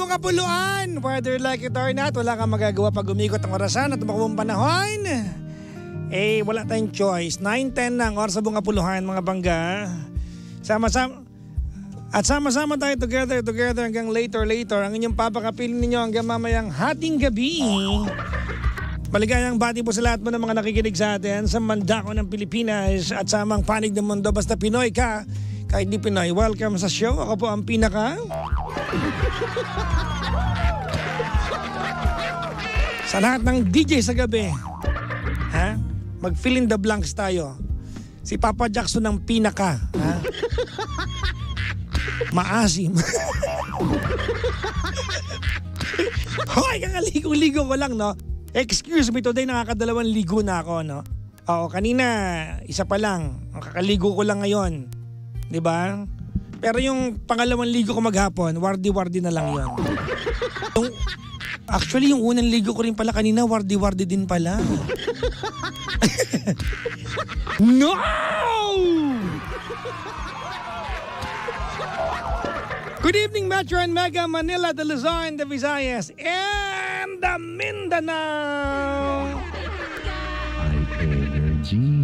Buong kapuluan, whether like it or not, wala kang magagawa pag umikot ang orasan at tumakbo ang panahon. Eh, wala tayong choice. 9-10 na ang oras sa kapuluhan, mga bangga. Sama-sama. At sama-sama tayo together, together hanggang later, later. Ang inyong papakapilin ninyo hanggang mamayang hating gabi. Maligayang bati po sa lahat mo ng mga nakikinig sa atin sa mandako ng Pilipinas at sa amang panig ng mundo. Basta Pinoy ka, kahit di Pinoy, welcome sa show. Ako po ang pinaka... sa lahat ng DJ sa gabi. Ha? Mag-fill in the blanks tayo. Si Papa Jackson ang pinaka. Ha? Maasim. Hoy, kakaligo-ligo ko lang, no? Excuse me, today nakakadalawang ligo na ako, no? Oo, kanina, isa pa lang. Kakaligo ko lang ngayon. 'Di ba? Pero yung pangalawang ligo ko maghapon, wardi-wardi na lang yon. Yung, actually, yung unang ligo ko rin pala kanina, wardi-wardi din pala. no! Good evening, Metro and Mega Manila, the Luzon, the Visayas, and the Mindanao.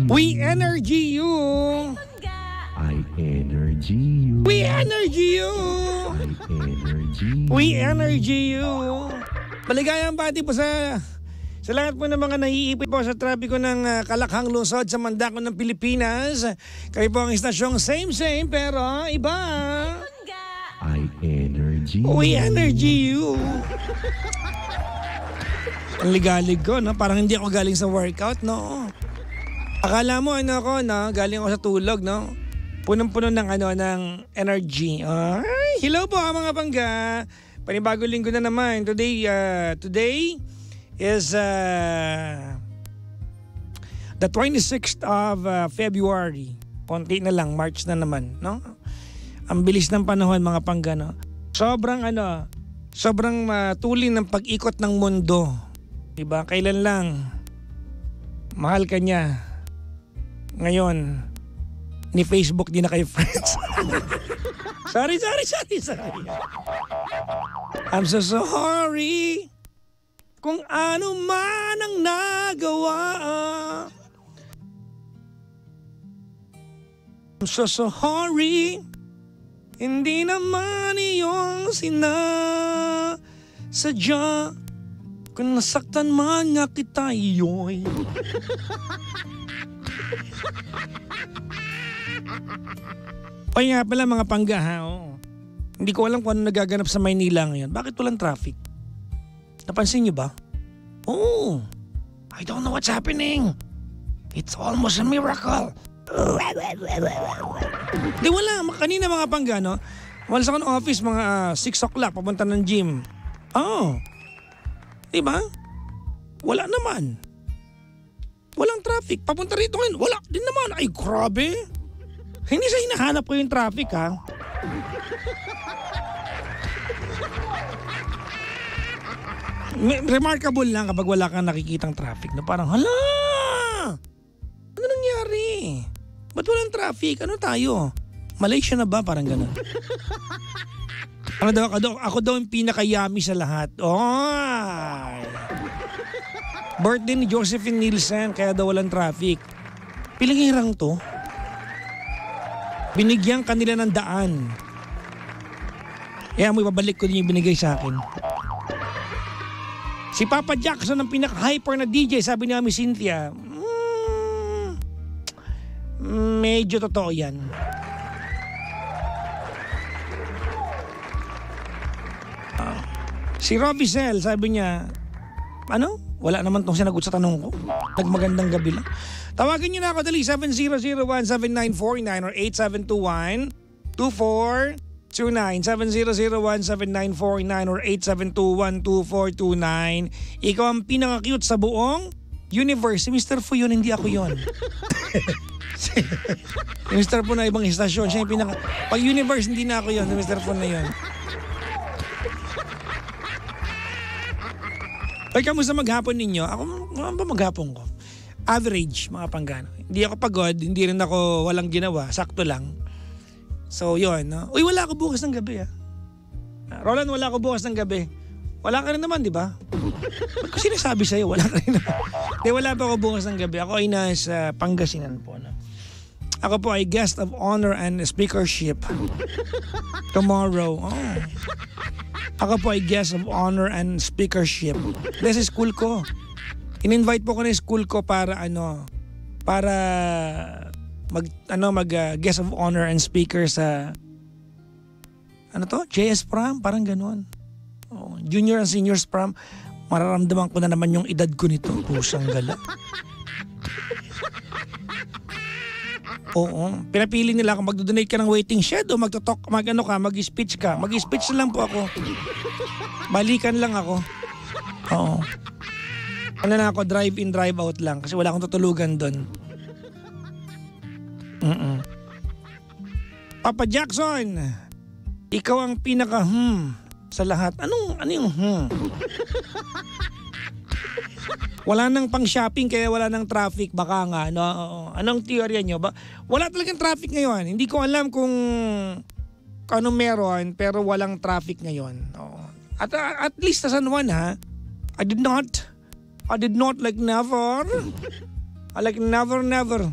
We energy you. Energy you. We energy you. I energy you. We energy you. Maligayang bati po sa sa lahat po ng mga naiipit po sa trapiko ng ah, Kalakhang Lungsod sa Mandako ng Pilipinas. Kayo po ang istasyong same same pero iba. I energy you. We energy you. Ang ligalig ko, no? Parang hindi ako galing sa workout, no? Akala mo, ano ako, no? Galing ako sa tulog, no? Punong-puno ng, ano, ng energy. Ay, hello po, mga bangga. Panibago linggo na naman. Today, uh, today is uh, the 26th of uh, February. Konti na lang, March na naman, no? Ang bilis ng panahon, mga pangga, no? Sobrang, ano, sobrang matulin ng pag-ikot ng mundo. Diba? Kailan lang mahal ka niya. Ngayon, ni Facebook di na kayo friends. sorry, sorry, sorry, sorry. I'm so sorry kung ano man ang nagawa. I'm so sorry hindi naman iyong sinasadya kung nasaktan man nga kita iyo'y O nga pala mga pangga ha, oo. Hindi ko alam kung ano nagaganap sa Maynila ngayon. Bakit walang traffic? Napansin niyo ba? Oo. I don't know what's happening. It's almost a miracle. Di wala. Kanina mga pangga, no? Walas ako ng office mga 6 o'clock papunta ng gym. Oh. Di ba? Wala naman. Walang traffic. Papunta rito ngayon, wala din naman. Ay, grabe. Hindi sa hinahanap ko yung traffic, ha? Remarkable lang kapag wala kang nakikitang traffic na parang, hala! Ano nangyari? Ba't walang traffic? Ano tayo? Malaysia na ba? Parang ganun. Ako daw, ako daw, ako daw yung pinakayami sa lahat. Oy! Birthday ni Josephine Nielsen, kaya daw walang traffic. Pilang hirang to? Binigyan kanila ng daan. Kaya mo ibabalik ko din yung binigay sa akin. Si Papa Jackson ang pinaka-hyper na DJ, sabi ni Mami Cynthia. Mm, medyo totoo yan. Ah, si Robbie Sell, sabi niya, ano? Wala naman tong sinagot sa tanong ko. Nagmagandang gabi lang. Tawagin niyo na ako dali 70017949 or 8721 2429 70017949 or 87212429 Ikaw ang pinaka-cute sa buong universe. Mr. Fu yun, hindi ako yun. si Mr. Fu na ibang istasyon. Siya yung pinaka... Pag universe, hindi na ako yun. Mr. Fu na yun. Ay, kamusta maghapon ninyo? Ako, ano ba maghapon ko? Average, mga panggano. Hindi ako pagod, hindi rin ako walang ginawa, sakto lang. So, yun. No? Uy, wala ako bukas ng gabi, ah. Roland, wala ako bukas ng gabi. Wala ka rin naman, di ba? Ba't ko sinasabi sa'yo, wala ka rin naman. Di, wala pa ako bukas ng gabi. Ako ay nasa Pangasinan po. No? Ako po ay guest of honor and speakership tomorrow. Oh. Ako po ay guest of honor and speakership. This is school ko. In-invite po ko na yung school ko para ano, para mag ano mag uh, guest of honor and speaker sa ano to? JS Pram, parang ganoon. Oh, junior and seniors prom, mararamdaman ko na naman yung edad ko nito. Pusang gala. Oo. Pinapili nila kung magdo-donate ka ng waiting shed o magtotok, mag ano ka, mag-speech ka. Mag-speech lang po ako. Balikan lang ako. Oo. Ano na ako, drive-in, drive-out lang kasi wala akong tutulugan doon. Mm Papa Jackson, ikaw ang pinaka hmm sa lahat. Anong, ano yung hmm? Wala nang pang shopping kaya wala nang traffic baka nga no. Anong teorya nyo? Ba, wala talagang traffic ngayon. Hindi ko alam kung ano meron pero walang traffic ngayon. Oo. At at least sa San Juan ha. I did not I did not like never I like never never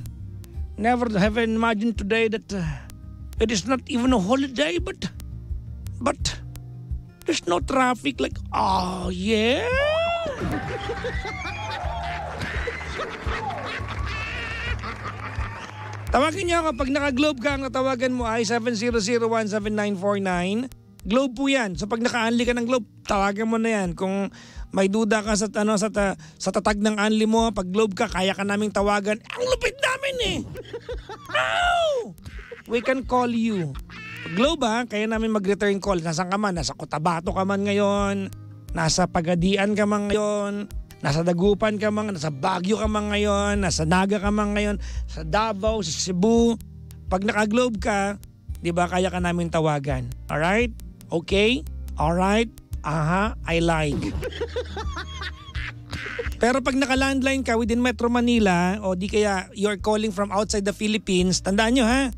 never have imagined today that uh, it is not even a holiday but but there's no traffic like oh yeah Tawagin niyo ako pag naka-globe ka, ang tawagan mo ay 70017949. Globe po yan. So pag naka-unli ka ng globe, tawagan mo na yan. Kung may duda ka sa ano sa ta, sa tatag ng unli mo, pag globe ka, kaya ka naming tawagan. Ang lupit namin eh. Ow! We can call you. Globe ha, kaya namin mag-return call. Nasaan ka man? Nasa Cotabato ka man ngayon. Nasa Pagadian ka man ngayon Nasa Dagupan ka man, nasa Baguio ka man ngayon, nasa Naga ka man ngayon, sa Davao, sa Cebu. Pag naka-globe ka, di ba kaya ka namin tawagan. Alright? Okay? Alright? Aha, I like. Pero pag naka-landline ka within Metro Manila o di kaya you're calling from outside the Philippines, tandaan nyo ha,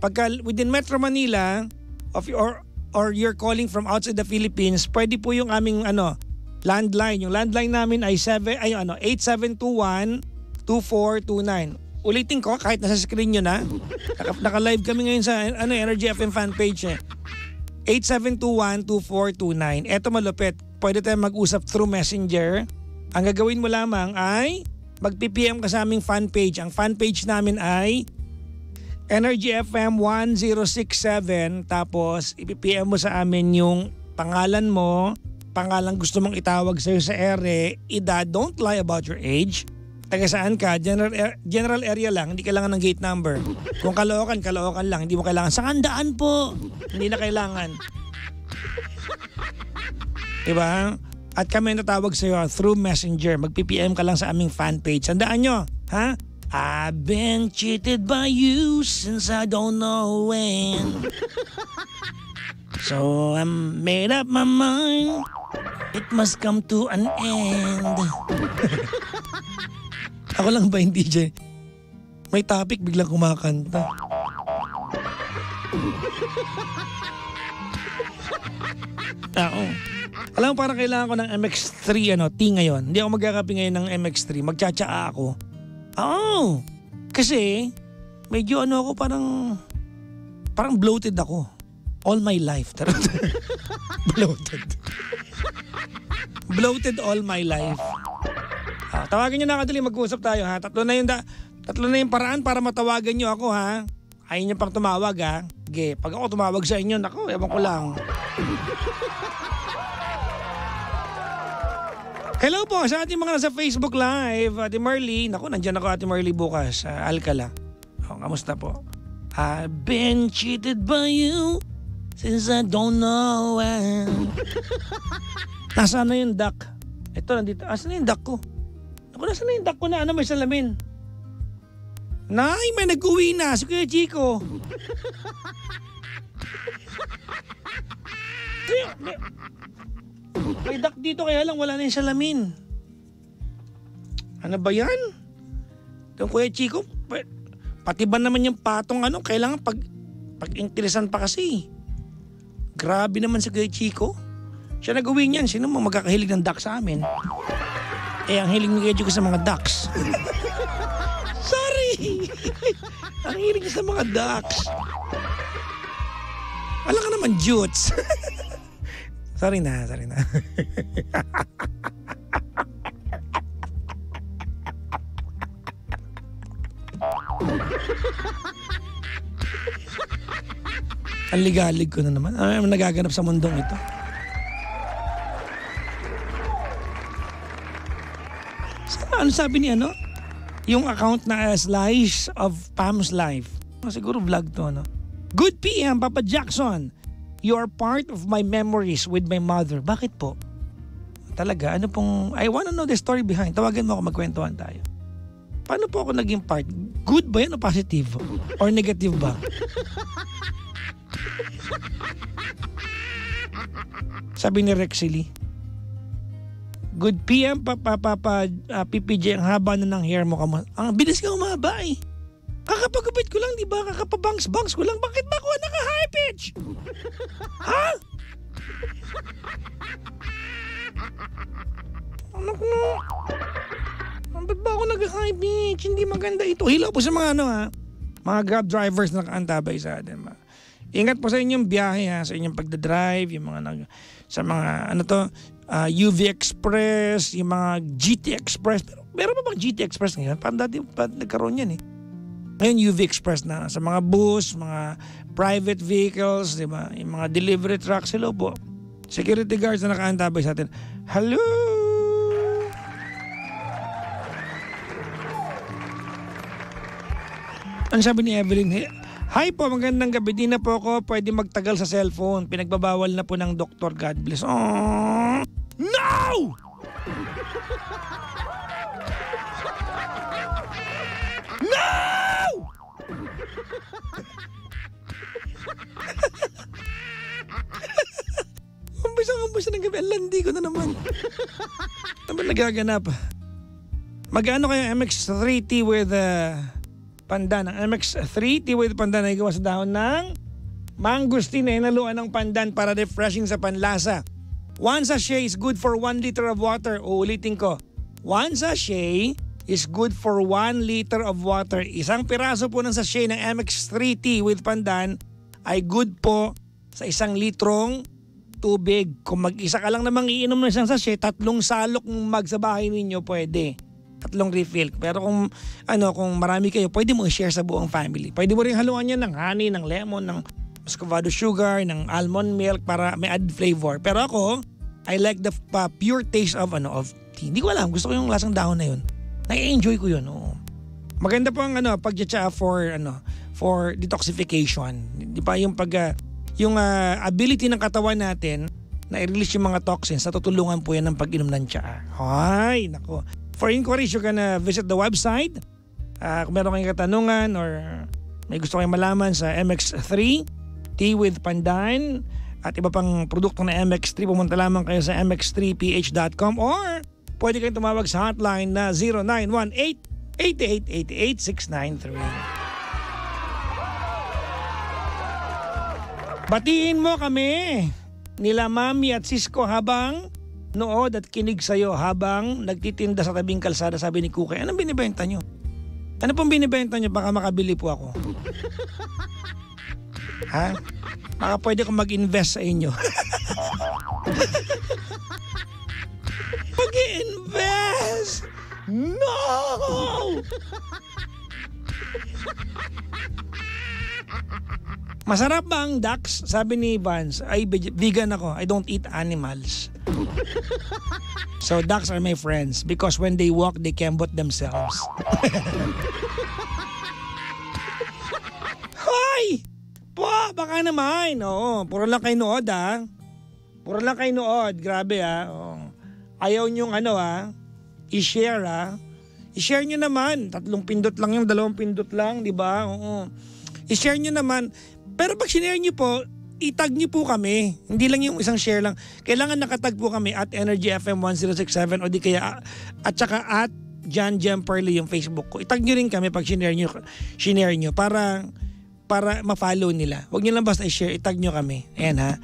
pagka within Metro Manila of your, or you're calling from outside the Philippines, pwede po yung aming ano, landline. Yung landline namin ay 7 ay ano 8721-2429. Ulitin ko kahit nasa screen nyo na. Naka-live kami ngayon sa ano Energy FM fan page eh. 8721-2429. Eto malupit. Pwede tayong mag-usap through messenger. Ang gagawin mo lamang ay mag-PPM ka sa aming fan page. Ang fan page namin ay Energy FM 1067 tapos ipipm mo sa amin yung pangalan mo, pangalang gusto mong itawag sa'yo sa ere, ida, don't lie about your age. Taga saan ka? General, general area lang, hindi kailangan ng gate number. Kung kalookan, kalookan lang. Hindi mo kailangan, sa kandaan po. Hindi na kailangan. Diba? At kami natawag sa'yo through messenger. Mag-PPM ka lang sa aming fan page. Sandaan nyo, ha? I've been cheated by you since I don't know when. So I made up my mind. It must come to an end. Ako lang ba hindi dyan? May topic biglang kumakanta. Ako. Alam mo parang kailangan ko ng MX3 ano, T ngayon. Hindi ako magkakapi ngayon ng MX3. Magtsatsaa ako. Oo. Kasi medyo ano ako parang parang bloated ako. All my life. bloated. Bloated all my life. Ah, tawagin niyo na kadali mag-usap tayo ha. Tatlo na yung da tatlo na yung paraan para matawagan niyo ako ha. Ayaw niyo pang tumawag ha. Ge, pag ako tumawag sa inyo, nako, ewan ko lang. Hello po sa ating mga nasa Facebook Live. Ate Marley, naku, nandiyan ako Ate Marley bukas sa Alcala. Oh, kamusta po? I've been cheated by you since I don't know when. Nasaan na yung duck? Ito, nandito. Asan na yung duck ko? Ako, nasaan na yung duck ko na ano may salamin? Nay, may nag-uwi na. Si Kuya Chico. may, may duck dito kaya lang wala na yung salamin. Ano ba yan? Yung Kuya Chico, pati ba naman yung patong ano, kailangan pag pag-interesan pa kasi. Grabe naman si Kuya Chico. Siya nag-uwi niyan. Sino mo magkakahilig ng duck sa amin? Eh, ang hiling ni Kuya Chico sa mga ducks. Sorry! ang hilig niya sa mga ducks. Alam ka naman, Jutes. sorry na, sorry na. Ang ligalig ko na naman. Ano nagaganap sa mundong ito? Ano sabi ni ano? Yung account na uh, Slice of Pam's Life. Oh, siguro vlog to, no? Good PM, Papa Jackson. You are part of my memories with my mother. Bakit po? Talaga, ano pong... I wanna know the story behind. Tawagan mo ako, magkwentuhan tayo. Paano po ako naging part? Good ba yan o positive? Or negative ba? Sabi ni Rexy Lee. Good PM pa pa pa, pa uh, PPJ ang haba na ng hair mo kamo. Ang bilis ka umaba eh. Kakapagupit ko lang, di ba? Kakapabangs-bangs ko lang. Bakit ba ako naka-high pitch? ha? Ko na? Ba't ba ako nag-high pitch? Hindi maganda ito. Hilaw po sa mga ano ha. Mga grab drivers na nakaantabay sa atin. Ma. Ingat po sa inyong biyahe ha, sa inyong pagdadrive, yung mga nag, sa mga ano to, uh, UV Express, yung mga GT Express. Pero meron pa bang GT Express ngayon? Parang dati pa nagkaroon yan eh. Ngayon UV Express na sa mga bus, mga private vehicles, di ba? Yung mga delivery trucks, hello po. Security guards na nakaantabay sa atin. Hello! Ang sabi ni Evelyn, Hi po, magandang gabi. Di na po ako pwede magtagal sa cellphone. Pinagbabawal na po ng doktor. God bless. Aww. No! No! Umpisa ang umpisa ng gabi. Landi ko na naman. Ano ba nagaganap? Magkano kayo MX-3T with uh, pandan? Ang MX-3T with pandan ay gawa sa dahon ng mangustin na inaluan ng pandan para refreshing sa panlasa. One sachet is good for 1 liter of water. Uulitin ko. One sachet is good for 1 liter of water. Isang piraso po ng sachet ng MX3T with pandan ay good po sa isang litrong tubig. Kung mag-isa ka lang namang iinom ng isang sachet, tatlong salok mag sa bahay ninyo pwede. Tatlong refill. Pero kung ano, kung marami kayo, pwede mo i-share sa buong family. Pwede mo rin haluan yan ng honey, ng lemon, ng muscovado sugar, ng almond milk para may added flavor. Pero ako, I like the uh, pure taste of ano of tea. Hindi ko alam, gusto ko yung lasang dahon na yun. Na-enjoy ko yun. Oo. Maganda po ang ano, pagtsatsa for ano, for detoxification. Di ba yung pag uh, yung uh, ability ng katawan natin na i-release yung mga toxins, natutulungan po yan ng pag-inom ng tsaa. Ay, nako. For inquiries, you can uh, visit the website. Uh, kung meron kayong katanungan or may gusto kayong malaman sa MX3, Tea with Pandan, at iba pang produkto na MX3, pumunta lamang kayo sa mx3ph.com or pwede kayong tumawag sa hotline na 0918 8888 Batiin mo kami nila Mami at Cisco habang nood at kinig sa'yo habang nagtitinda sa tabing kalsada sabi ni Kukay. Anong binibenta nyo? Ano pong binibenta nyo? Baka makabili po ako. ha? Baka pwede akong mag-invest sa inyo. Mag-invest! No! Masarap ba ang ducks? Sabi ni Vance, ay vegan ako. I don't eat animals. so ducks are my friends because when they walk, they cambot themselves. Hoy! Po, baka naman. Oo, puro lang kayo nood ha. Puro lang kayo nood. Grabe ha. Oo. Ayaw niyong ano ha. I-share ha. I-share nyo naman. Tatlong pindot lang yung dalawang pindot lang, di ba? Oo. I-share nyo naman. Pero pag sinare nyo po, itag nyo po kami. Hindi lang yung isang share lang. Kailangan nakatag po kami at Energy FM 1067 o di kaya at saka at John Jemperly yung Facebook ko. Itag nyo rin kami pag sinare nyo, sinare nyo para para ma-follow nila. Huwag nyo lang basta i-share, itag nyo kami. Ayan ha.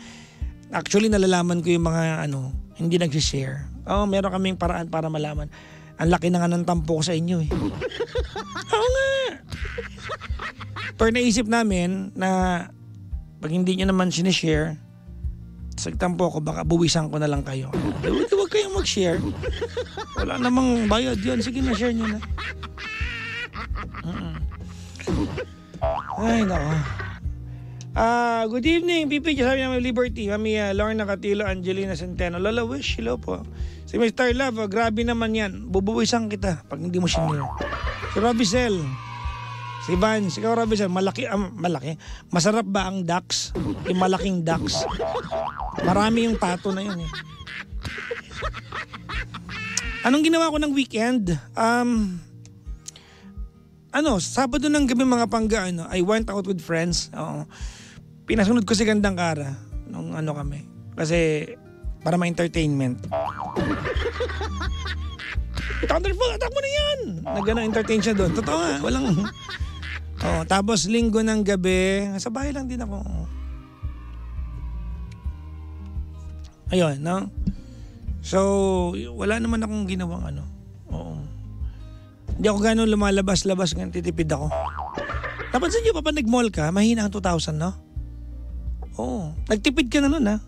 Actually, nalalaman ko yung mga ano, hindi nag-share. Oo, meron kaming paraan para malaman. Ang laki na nga ng tampo ko sa inyo eh. Oo nga. Pero naisip namin na pag hindi nyo naman sinishare, sa tampo ko, baka buwisan ko na lang kayo. Huwag, kayong mag-share. Wala namang bayad yun. Sige na, share nyo na. Ay, nako. Ah, good evening, Pipi. Sabi namin Liberty. Mami uh, Lorna Catilo, Angelina Centeno. Lola Wish, hello po. Si Mr. Love, ah, grabe naman yan. Bubuwisan kita pag hindi mo sinure. Si Robbie Sel. Si Vance, ikaw Robbie Sel, malaki, ah, malaki. Masarap ba ang ducks? Yung malaking ducks. Marami yung pato na yun eh. Anong ginawa ko ng weekend? Um, ano, Sabado ng gabi mga pangga, ano, I went out with friends. Oo. Pinasunod ko si Gandang Kara nung ano kami. Kasi para ma-entertainment. Thunderful, attack mo na yan! Nag entertain siya doon. Totoo nga, walang... Oh, tapos linggo ng gabi, sa bahay lang din ako. Ayun, no? So, wala naman akong ginawang ano. Oo. Hindi ako gano'n lumalabas-labas ngayon, titipid ako. Napansin niyo pa pa nag-mall ka, mahina ang 2,000, no? Oo. Nagtipid ka na nun, ha?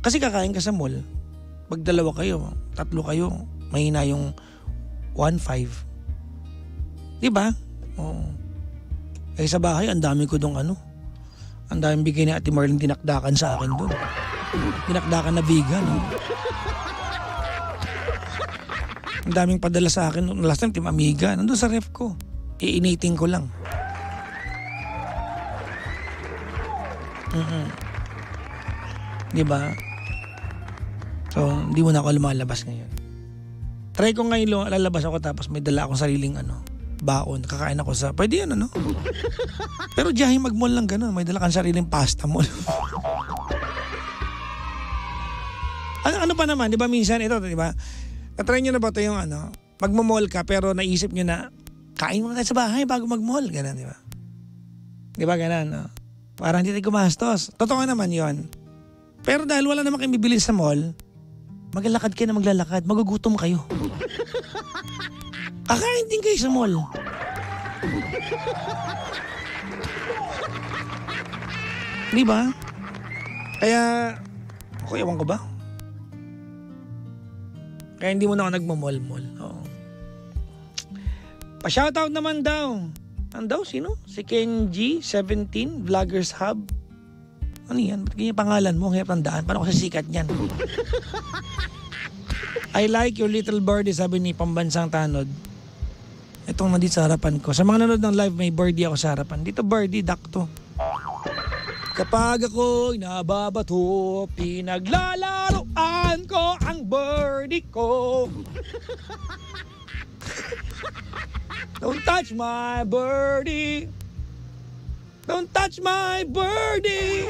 Kasi kakain ka sa mall. Pag dalawa kayo, tatlo kayo, mahina yung 1,500. Di ba? Oo. Eh sa bahay, ang dami ko dong ano. Ang daming bigay ni Ate Marlene dinakdakan sa akin doon. Dinakdakan na vegan. No? Ang daming padala sa akin. Last time, Team Amiga. Nandun sa ref ko. Iiniting ko lang. Mm-mm. Di ba? So, hindi mo na ako lumalabas ngayon. Try ko ngayon lalabas ako tapos may dala akong sariling ano, baon. Kakain ako sa, pwede yan ano. Pero diyahin mag-mall lang ganun. May dala kang sariling pasta mall. ano, ano pa naman, di ba minsan ito, di ba? Natry nyo na ba ito yung ano, magmamall ka pero naisip nyo na kain muna tayo sa bahay bago mag-mall. Ganun, di ba? Di ba ganun, no? Parang hindi tayo gumastos. Totoo naman yon. Pero dahil wala naman kayong bibili sa mall, maglalakad kayo na maglalakad, magugutom kayo. Kakain din kayo sa mall. Di ba? Kaya, ako ewan ko ba? Kaya hindi mo na ako nagmamall-mall. Oo. Pa-shoutout naman daw. Ano daw? Sino? Si Kenji, 17, Vloggers Hub. Ano yan? Ba't ganyan pangalan mo? Hirap tandaan. Paano ko sisikat niyan? I like your little birdie, sabi ni Pambansang Tanod. Itong nandito sa harapan ko. Sa mga nanonood ng live, may birdie ako sa harapan. Dito birdie, duck to. Kapag ako'y nababato, pinaglalaroan ko ang birdie ko. Don't touch my birdie. Don't touch my birdie.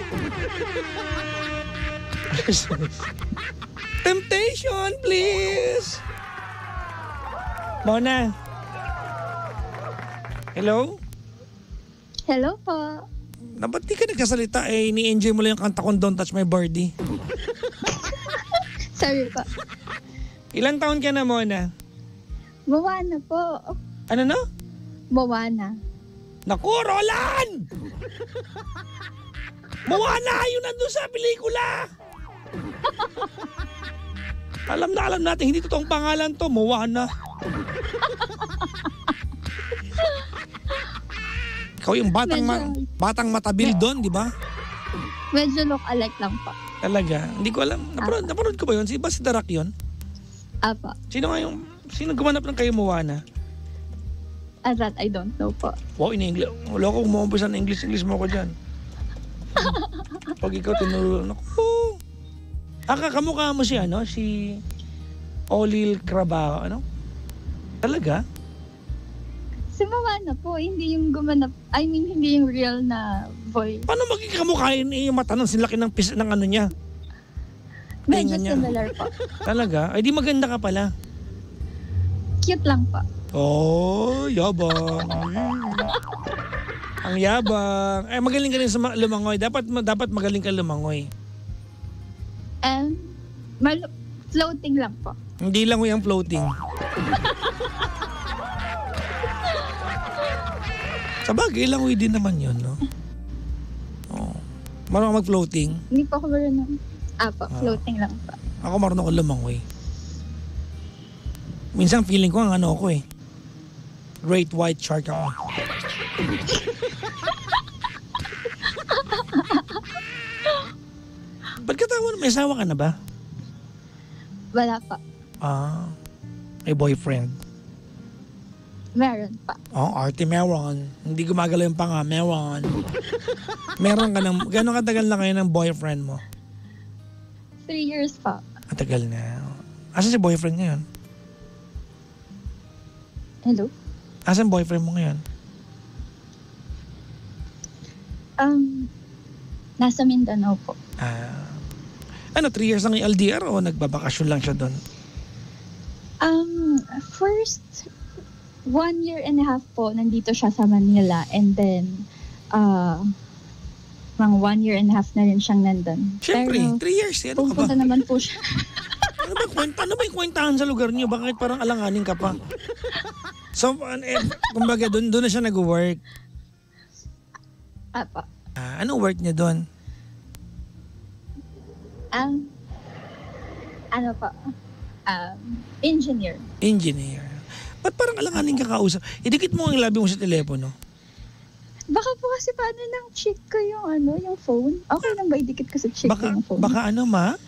Temptation, please. Mona. Hello? Hello po. Na ba't di ka nagsasalita? Eh, ni-enjoy mo lang yung kanta kong Don't Touch My Birdie. Sorry po. Ilang taon ka na, Mona? Moana po. Ano no? Moana. Naku, Roland! Moana, yun nandun sa pelikula! alam na alam natin, hindi totoong pangalan to, Moana. Ikaw yung batang, ma- batang matabil doon, di ba? Medyo look alike lang po. Talaga. Hindi ko alam. Napanood, napanood ko ba yun? Si ba si Darak yun? Apo. Sino nga yung, sino gumanap ng kayo Moana? At that, I don't know po. Wow, in English. Wala ko umuumpisa ng English. English mo ko dyan. Pag ikaw tinuro, naku. Aka, kamukha mo si ano, si Olil Crabao, ano? Talaga? Si Moana po, hindi yung gumanap, I mean, hindi yung real na voice. Paano maging kamukha yun eh, yung mata ng sinlaki ng, pis, ng ano niya? Medyo niya. similar po. Talaga? Ay, di maganda ka pala. Cute lang po. Oh, yabang. Ang yabang. Eh, magaling ka rin sa ma- lumangoy. Dapat, ma- dapat magaling ka lumangoy. And, mal- floating lang po. Hindi lang ko yung floating. Sa bagay, lang din naman yun, no? Oh. Marunong mag-floating. Hindi po ako marunong. Apo, floating lang po. Ako marunong ko lumangoy. Minsan feeling ko ang ano ako eh. Great white shark ako. Ba't ka tawa? May asawa ka na ba? Wala pa. Ah, may boyfriend. Meron pa. Oh, arte meron. Hindi gumagalaw yung panga, meron. meron ka ng, gano'ng katagal na kayo ng boyfriend mo? Three years pa. Matagal na. Asan si boyfriend ngayon? Hello? Asan boyfriend mo ngayon? Um, nasa Mindanao po. Ah, ano, three years lang yung LDR o nagbabakasyon lang siya doon? Um, first, one year and a half po, nandito siya sa Manila. And then, uh, mga one year and a half na rin siyang nandun. Siyempre, Pero, three years. eh. Ano ka ba? pupunta naman po siya. Ano ba, kwenta, ano ba yung kwentahan sa lugar niyo? Bakit parang alanganin ka pa? So, eh, kumbaga, doon, doon na siya nag-work. Apo. Ah, anong work niya doon? Um, ano po? Um, engineer. Engineer. Ba't parang alanganin ka kausap? Idikit mo ang labi mo sa telepono. Baka po kasi paano nang check ko yung ano, yung phone? Okay lang ba idikit ko sa cheek ko Baka, yung phone? baka ano ma?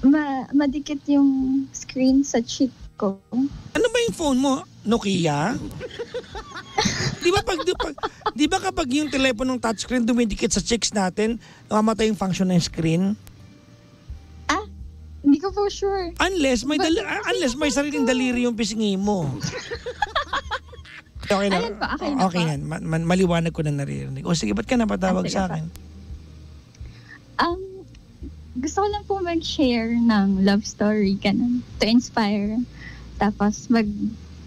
Ma madikit yung screen sa cheek ko. Ano ba yung phone mo? Nokia? di ba pag, di, pag, di ba kapag yung teleponong touchscreen dumidikit sa chicks natin, namamatay yung function ng screen? Ah, po sure. Unless may, Ba't- unless may sariling daliri yung pisngi mo. Okay na. Ayan pa, okay na okay pa. yan. Ma- ma- maliwanag ko na naririnig. O sige, ba't ka napatawag Ah, sa pa. akin? Um, gusto ko lang po mag-share ng love story, ganun, to inspire. Tapos mag,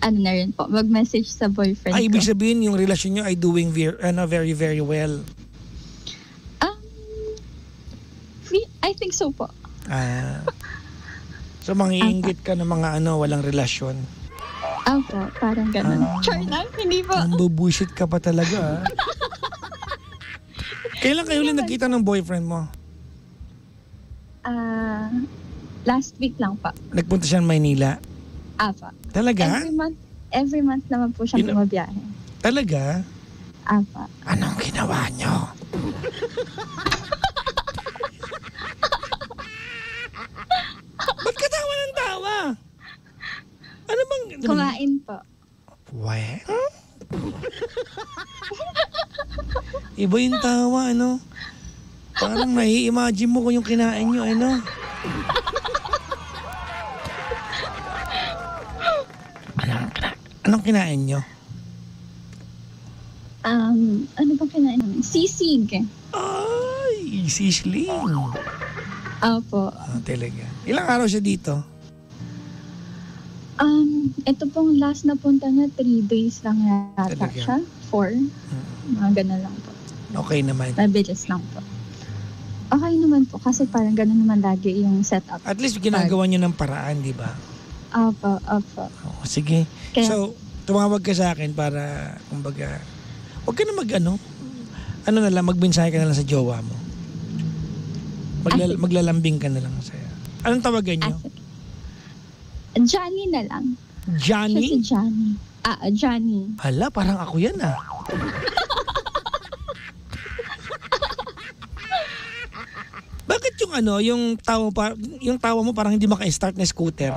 ano na rin po, mag-message sa boyfriend Ay, ko. ibig sabihin yung relasyon nyo ay doing ver- ano, very, very well. Um, fe- I think so po. Ah. so, mangiinggit ka ng mga ano, walang relasyon. Opo, parang ganun. Ah. Char lang, hindi po. Ang bubushit ka pa talaga. ah. Kailan kayo ulit nagkita ng boyfriend mo? Ah, last week lang pa. Nagpunta siya ng Maynila? Apa. Talaga? Every month, every month naman po siyang Yun- bumabiyahe. Talaga? Apa. Anong ginawa nyo? Ba't tawa? Ano bang... Kumain po. Well? Iba yung tawa, ano? Parang nai-imagine mo kung yung kinain nyo, ano? Anong, anong kinain nyo? Um, ano bang kinain namin? Sisig. Ay, sisling. Opo. Ah, talaga. Ilang araw siya dito? Um, ito pong last na punta niya, three days lang yata Talaga? siya. Four. Hmm. Mga ganun lang po. Okay naman. Mabilis lang po. Okay naman po kasi parang ganun naman lagi yung setup. At least ginagawa nyo ng paraan, di ba? Opo, opo. Oo, sige. Kaya, So, tumawag ka sa akin para, kumbaga, huwag ka na mag, ano, ano na lang, magmensahe ka na lang sa jowa mo. Magla- sige. maglalambing ka na lang sa'yo. Anong tawagan ah, nyo? Johnny na lang. Siya si Johnny? Johnny. Ah, ah, Johnny. Hala, parang ako yan ah. Bakit yung ano, yung tawa pa, yung tawa mo parang hindi maka-start na scooter?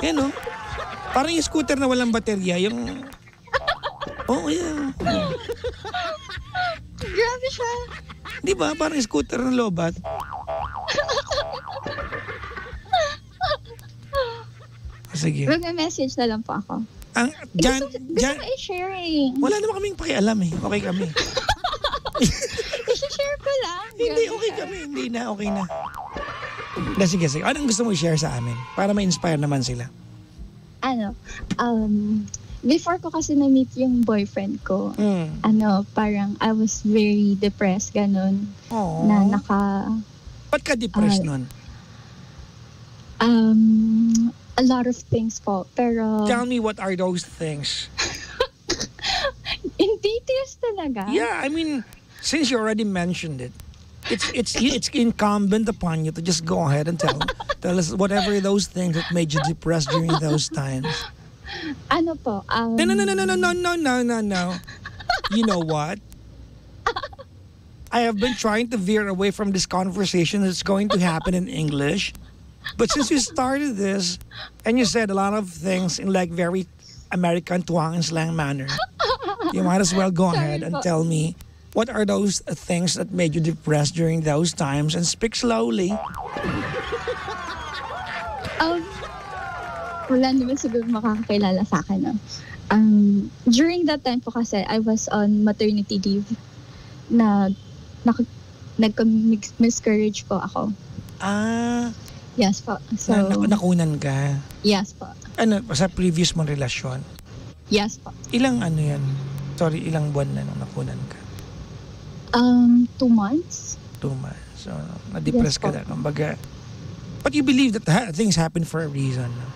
Yan oh. Parang yung scooter na walang baterya, yung Oh, yeah. Grabe siya. Di ba? Parang scooter ng lobat. Sige. Mag-message na lang po ako. Ang, Jan, gusto, gusto ko i-share eh. wala naman kaming pakialam eh. Okay kami. I-share ko lang. Hindi, okay kami. Hindi na, okay na. Na, sige, sige. Anong gusto mo i-share sa amin? Para ma-inspire naman sila. Ano, um, before ko kasi na-meet yung boyfriend ko, Mm. ano, parang I was very depressed, ganun, Oh. na naka, Ba't ka depressed Ah. nun? Um, a lot of things po. Pero Tell me what are those things? in details talaga. Yeah, I mean, since you already mentioned it, it's it's it's incumbent upon you to just go ahead and tell tell us whatever those things that made you depressed during those times. Ano po? Um, No, no, no, no, no, no, no, no, no, no, no. You know what? I have been trying to veer away from this conversation that's going to happen in English. But since you started this and you said a lot of things in like very American twang and slang manner, you might as well go Sorry ahead and po. tell me what are those things that made you depressed during those times and speak slowly. Um, wala naman siguro makakakilala sa akin. No? Um, during that time po kasi, I was on maternity leave na nagka-miscarriage po ako. Ah, Yes po. So, na, na- nakunan ka. yes po. Ano, sa previous mong relasyon. Yes po. Ilang ano yan? Sorry, ilang buwan na nung nakunan ka? Um, two months? Two months. So, na-depress Yes ka po. na. Kumbaga, but you believe that ha- things happen for a reason. no?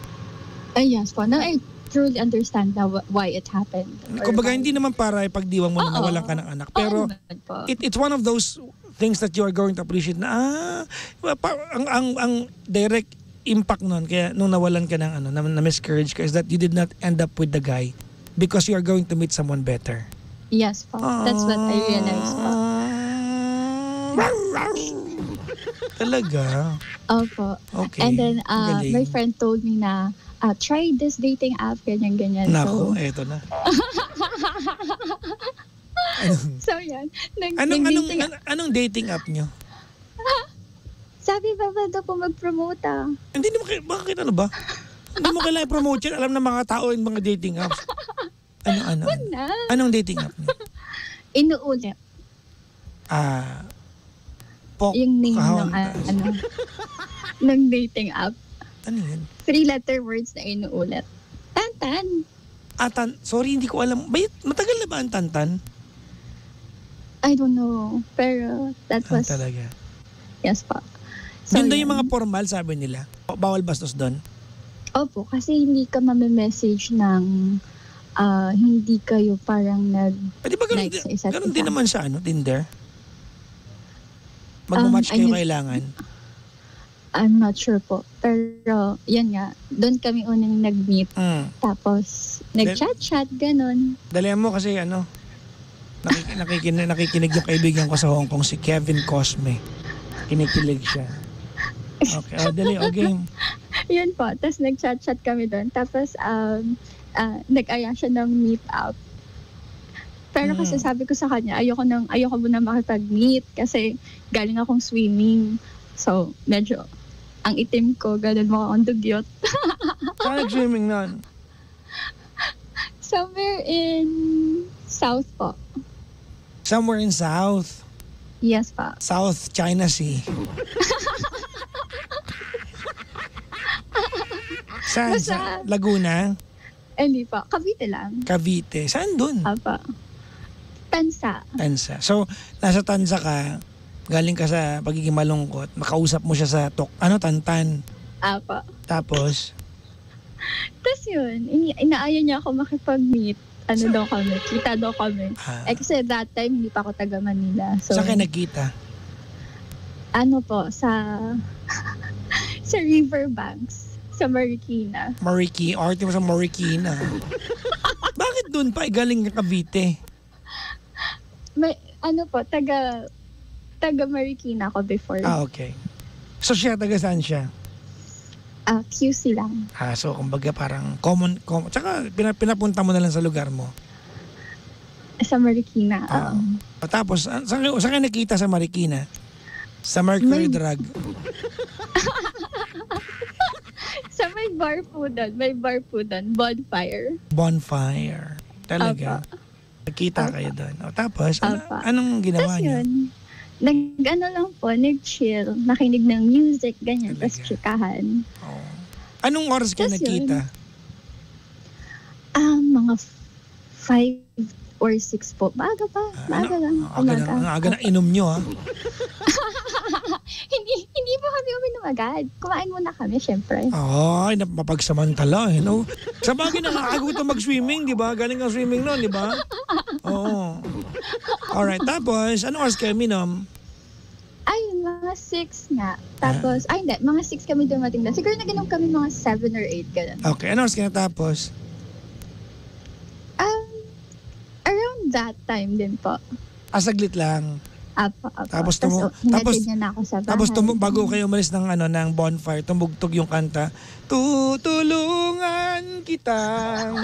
Uh, yes po. Now I truly understand wh- why it happened. Kumbaga, hindi naman para ipagdiwang mo na Oo. nawalan ka ng anak. Oo Pero, naman po. it, it's one of those things that you are going to appreciate na, ah, pa- ang, ang, ang direct impact nun, kaya nung nawalan ka ng ano, na, na miscarriage ka, is that you did not end up with the guy because you are going to meet someone better. yes po. That's what I realized po. Talaga? Opo. Okay. And then, uh, Galing. my friend told me na, uh, try this dating app, ganyan, ganyan. Nako, So, eto na. anong, so yan. Nag, anong, anong, nag-dating- an- anong dating app nyo? Sabi ba ba daw po mag-promote ah? Hindi naman, kay- bakit ano ba? Hindi mo kailangan promote yan. Alam ng mga tao yung mga dating apps. Ano, ano, ano? Na. Anong dating app nyo? Inuulit. Ah, pok, Yung name ng uh, ano, ng dating app. Ano yun? Three letter words na inuulit. Tantan. Atan, sorry, hindi ko alam. Bay, matagal na ba ang tantan? I don't know. Pero that Ah, was, talaga. yes pa. Yun daw yan. yung mga formal, sabi nila. Bawal bastos doon. Opo, kasi hindi ka mamemessage ng ah, hindi kayo parang nag... Di ba ganun, Like sa isa't ganun din naman sa ano, Tinder? Magmamatch Um, kayo kailangan. I'm not sure po. Pero, yan nga. Doon kami unang nag-meet. Mm. Tapos, nag-chat-chat, ganun. Dali mo kasi ano, nakik- nakikinig, nakikinig yung kaibigan ko sa Hong Kong, si Kevin Cosme. Kinikilig siya. Okay, oh, dali, o game. Yun po. Tapos, nag-chat-chat kami doon. Tapos, um, ah, nag-aya siya ng meet up. Pero kasi Mm. sabi ko sa kanya, ayoko, nang, ayoko muna makipag-meet kasi galing akong swimming. So, medyo ang itim ko, ganun mo akong dugyot. Saan nag-swimming nun? Somewhere in South po. Somewhere in South. Yes pa. South China Sea. Saan? Sa Laguna? Eh, Hindi pa. Cavite lang. Cavite? Saan dun? Apa. Tansa. Tansa. So, nasa Tansa ka, galing ka sa pagiging malungkot, makausap mo siya sa tok, ano, Tantan. Apa. Tapos, Tapos yun, ini- inaaya niya ako makipag-meet. Ano daw kami, kita daw kami. ah, Eh kasi that time, hindi pa ako taga Manila. So, saan kayo nagkita? ano po, sa sa riverbanks, sa Marikina. Mariki, arte mo sa Marikina. Bakit dun pa? Eh, galing ka Cavite. May, ano po, taga taga Marikina ako before. Ah, okay. So siya, taga saan siya? Ah, QC lang. Ah, so kumbaga parang common, common. Tsaka pina- pinapunta mo na lang sa lugar mo. Sa Marikina. Ah. um, tapos, ah, saan, saan kayo nakita sa Marikina? Sa Mercury May- Drug. sa may bar po doon. May bar po doon. Bonfire. Bonfire. Talaga. Nagkita Apa. kayo doon. O tapos, ano, Apa. anong ginawa Tapos niyo? yun, nag-ano lang po, nag-chill, nakinig ng music, ganyan, Talaga. tapos chikahan. Oh. Anong oras ka nakita? Yun, um, mga 5 or six po. Maaga pa. Ah, Maaga ano? lang. Ang aga, na, Umaga. ang aga na inom nyo, ha? hindi, agad. Kumain muna kami, syempre. Ay, napapagsamantala eh, no? Sa bagay nakakagutom mag-swimming, di ba? Galing ang swimming noon, di ba? Oo. Alright, tapos, anong oras kayo minom? Ayun, mga 6 nga. Tapos, ay hindi, mga 6 kami dumating doon. Siguro naginom kami mga 7 or 8, ganun. Okay, anong oras kayo natapos? Um, that time din po. Ah, saglit lang. Apo, apo. Tapos tumu- hinatid tapos- niya na ako sa bahay. Tapos tumu- bago kayo umalis ng ano ng bonfire, tumugtog yung kanta. Tutulungan kitang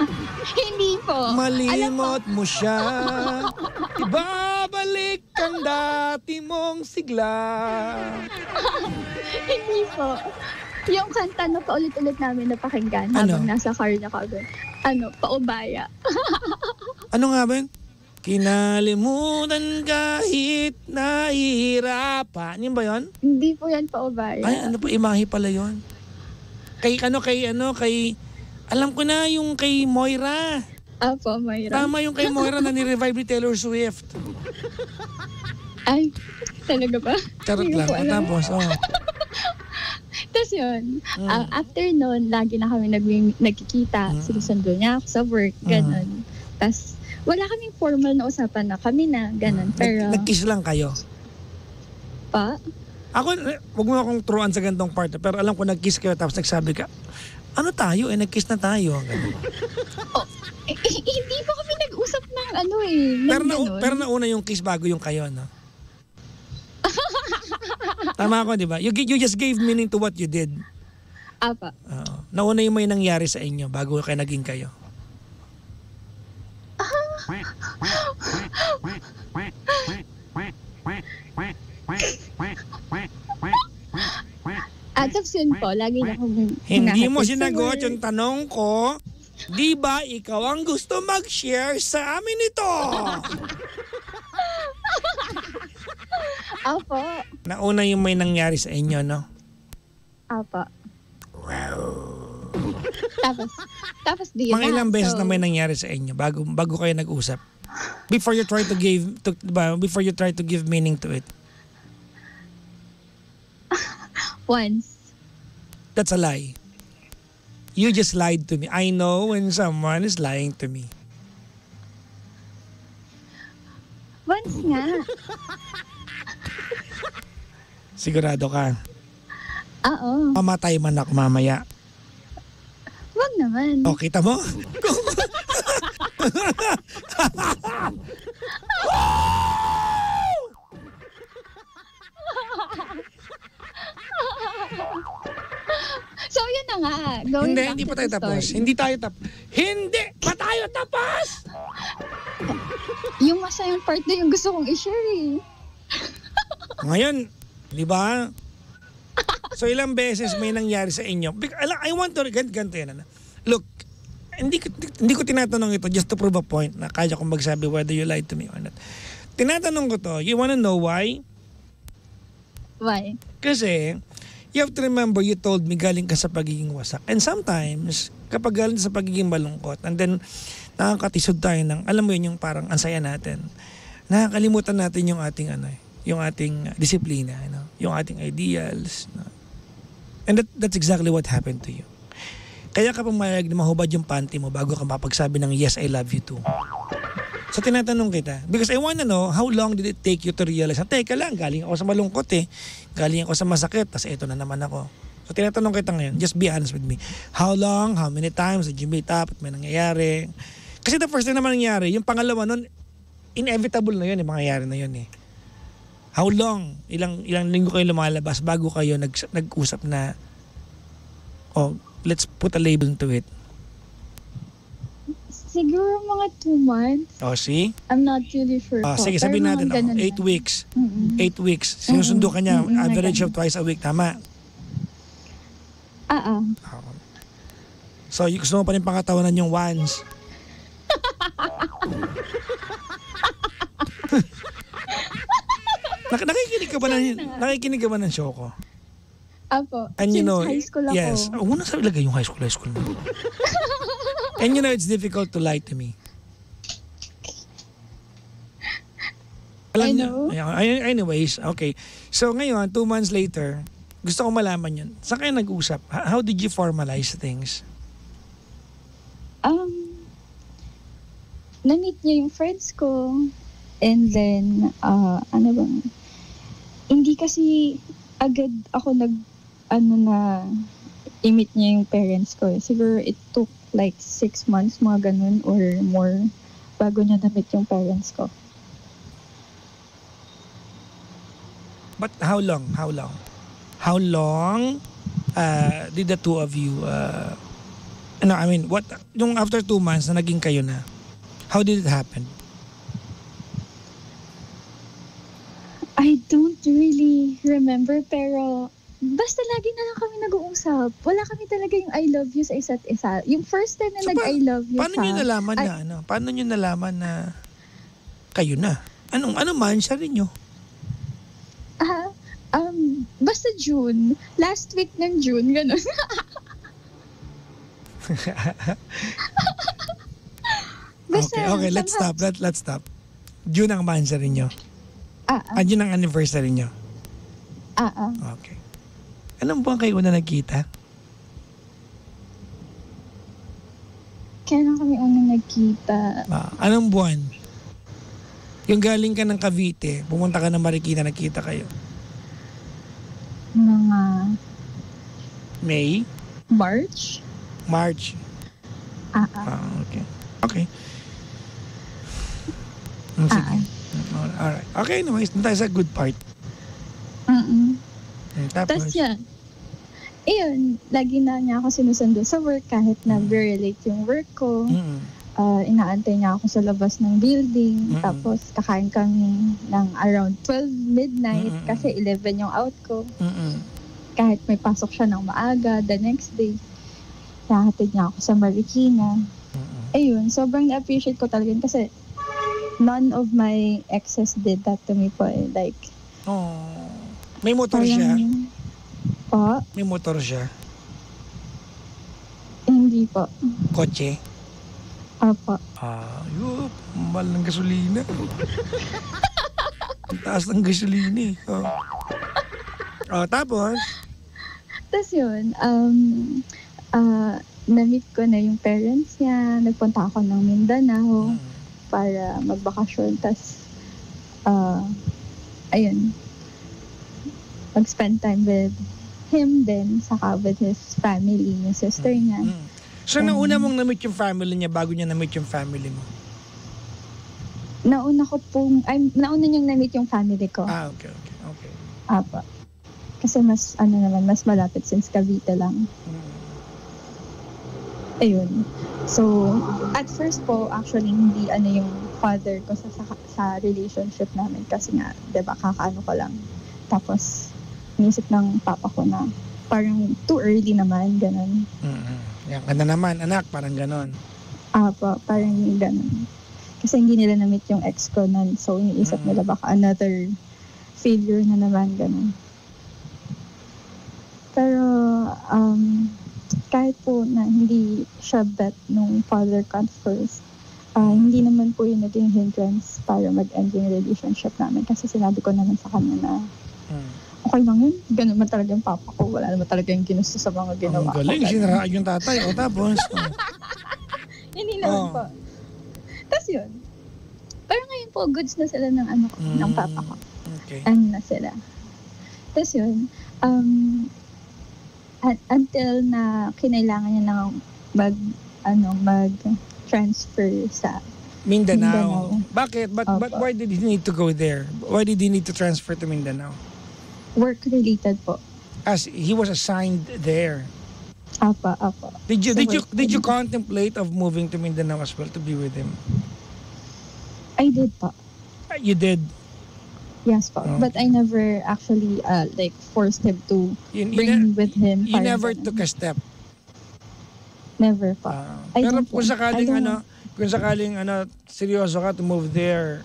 Hindi po. Alam mo, malimot mo siya. Ibabalik ang dati mong sigla. hindi po. Yung kanta na paulit-ulit namin napakinggan Ano? habang nasa car na kagad. Ano, paubaya. Ano nga ba yun? Kinalimutan kahit nahihirapan. Yun ba yun? Hindi po yan paubaya. Ay, ano po, imahe pala yun. Kay ano, kay ano, kay... Alam ko na yung kay Moira. Apo, Mayra. Tama yung kay Moira na ni-revive ni Taylor Swift. Ay, talaga ba? Charot lang. Tapos, oh. Tapos yun, Mm. ah, after nun, lagi na kami nag- nagkikita. Mm. Sinusundo niya ako sa work, ganun. Tapos, wala kaming formal na usapan na kami na, ganun. Pero, Nag- nag-kiss lang kayo. pa, Ako, eh, wag mo akong turuan sa gantong part. Pero alam ko nag-kiss kayo tapos nagsabi ka, ano tayo? Eh, nag-kiss na tayo. Ganun. eh, eh, hindi pa kami nag-usap ng ano eh. ng Pero, na, ganun. pero nauna yung kiss bago yung kayo, no? Tama ako, di ba? You, gi- you just gave meaning to what you did. Apa. Oo. nauna yung may nangyari sa inyo bago kayo naging kayo. Tapos yun po, lagi na akong Hindi mo sinagot yung tanong ko, di ba ikaw ang gusto mag-share sa amin ito? Apo. Nauna yung may nangyari sa inyo, no? Apo. Tapos, tapos di Mga ilang beses so, na may nangyari sa inyo bago bago kayo nag-usap. Before you try to give to, ba, before you try to give meaning to it. Once. That's a lie. You just lied to me. I know when someone is lying to me. Once nga. Sigurado ka. Oo. Mamatay man ako mamaya. Naman. O, kita mo? So, yun na nga. Going hindi, hindi pa tayo tapos. story. Hindi tayo tapos. Hindi pa tayo tapos! Yung masayang part na yung gusto kong i-share eh. Ngayon, di ba? So ilang beses may nangyari sa inyo. I want to, gan ganito yan. Look, hindi ko, hindi ko tinatanong ito just to prove a point na kaya kong magsabi whether you lied to me or not. Tinatanong ko to, you wanna know why? Why? Kasi, you have to remember you told me galing ka sa pagiging wasak. And sometimes, kapag galing sa pagiging malungkot, and then nakakatisod tayo ng, alam mo yun, yung parang ansaya natin. Nakakalimutan natin yung ating ano eh, yung ating disiplina, you know, yung ating ideals. No? And that, that's exactly what happened to you. Kaya ka pumayag na mahubad yung panty mo bago ka mapagsabi ng yes, I love you too. So tinatanong kita, because I wanna know how long did it take you to realize, na teka lang, galing ako sa malungkot eh. Galing ako sa masakit, tas ito na naman ako. So tinatanong kita ngayon, just be honest with me. How long, how many times did you meet up at may nangyayari? Kasi the first time naman nangyari, yung pangalawa nun, inevitable na yun, eh, mangyayari na yun eh. How long? Ilang ilang linggo kayo lumalabas bago kayo nag, nag-usap na oh, let's put a label to it. Siguro mga two months. Oh, see? I'm not really sure Ah, po. sige, Pero sabihin mga natin, oh, ganun eight lang. weeks. Mm-mm. Eight weeks. Sinusundo ka niya, Mm-mm, average of twice a week. Tama. Ah, ah. So, y- gusto mo pa rin pangatawanan yung once. Nak- nakikinig ka ba ng nakikinig ka ba ng show ko? Apo. And you know, high school ako. yes. Oh, una sa ilagay yung high school, high school mo. And you know, it's difficult to lie to me. I niyo- know. Ay- anyways, okay. So ngayon, two months later, gusto ko malaman yun. Saan kayo nag-usap? How did you formalize things? Um, na-meet niya yung friends ko. And then, uh, ano bang, hindi kasi agad ako nag, ano na, i-meet niya yung parents ko. eh. Siguro it took like six months, mga ganun, or more, bago niya na-meet yung parents ko. But how long? How long? How long uh, did the two of you, uh, ano, I mean, what, yung after two months na naging kayo na, how did it happen? I don't really remember, pero basta lagi na lang kami nag-uusap. Wala kami talaga yung I love you sa isa't isa. Yung first time na So, nag-I love you Paano siya, nyo nalaman na, ano? Paano nyo nalaman na kayo na? Anong, ano man siya rin nyo? Ah, um, basta June. Last week ng June, ganun. basta, Okay, okay, let's stop. Let, let's stop. June ang anniversary nyo. Ah, ah, Ah, June ang anniversary nyo. ah, ah. Okay. Anong buwan kayo una nagkita? Kailan kami unang nagkita? Ah, anong buwan? Yung galing ka ng Cavite, pumunta ka ng Marikina, nagkita kayo. Mga May? March? March? Ah, ah. Ah, okay. Okay. Mm, Sige. Ah, Mm, Alright. Okay, anyways, doon tayo sa good part. Mm-mm. Mm, Tapos, Tapos yan. Ayun, lagi na niya ako sinusundo sa work kahit na very late yung work ko. mm, Ah, inaantay niya ako sa labas ng building. Mm-mm. Tapos kakain kami ng around 12 midnight Mm-mm. kasi 11 yung out ko. mm, Kahit may pasok siya ng maaga the next day. Nahatid niya ako sa Marikina. mm, Ayun, sobrang na-appreciate ko talaga yun kasi none of my exes did that to me po. eh. Like, Oh. May motor siya. parang, po, May motor siya. hindi po. Kotse. Opo. Ah, yup. Mahal ng gasolina. Ang taas ng gasolina eh. Oh. oh, tapos? Tapos yun, um, ah, na-meet ko na yung parents niya. Nagpunta ako ng Mindanao Mm, para magbakasyon. Tapos, ah, ayun, mag-spend time with him then, saka with his family, yung sister niya. mm. So, nauna mong na-meet yung family niya bago niya na-meet yung family mo? Nauna ko pong, ay, nauna niyang na-meet yung family ko. Ah, okay, okay, okay. Apa. Kasi mas, ano naman, mas malapit since Cavite lang. Mm. Ayun. So, at first po, actually, hindi ano yung father ko sa, sa, sa relationship namin kasi nga, di ba, kakaano ko lang. Tapos, inisip ng papa ko na parang too early naman, ganun. Mm-mm. Yan ka na naman, anak, parang ganon. Apa, parang ganun. Kasi hindi nila na-meet yung ex ko nun. So, iniisip Mm. nila baka another failure na naman, ganun. Pero, um, kahit po na hindi siya bet nung father at first, ah, hindi naman po yung naging hindrance para mag-end yung relationship namin. Kasi sinabi ko naman sa kanya na, Mm. Okay lang yun. Ganun man talaga yung papa ko. Wala naman talaga yung ginusto sa mga ginawa Ang galing, ko. sinaraan yung tatay. O tapos, oh. Hindi naman Oh. po. Tapos yun. Pero ngayon po, goods na sila ng ano ko, ng Mm. papa ko. okay. Ano na sila. Tapos yun, um, un- until na kinailangan niya ng mag, ano, mag-transfer sa Mindanao. Mindanao. Bakit? But, but Opo. why did he need to go there? Why did he need to transfer to Mindanao? Work-related po. As he was assigned there. Apa, apa. Did you did you did you contemplate of moving to Mindanao as well to be with him? I did po. Ah, You did. Yes po. Okay. But I never actually uh, like forced him to You, you, bring me with him. you never ganun. took a step. Never po. I pero kung sakaling ano, kung sakaling ano, seryoso ka to move there,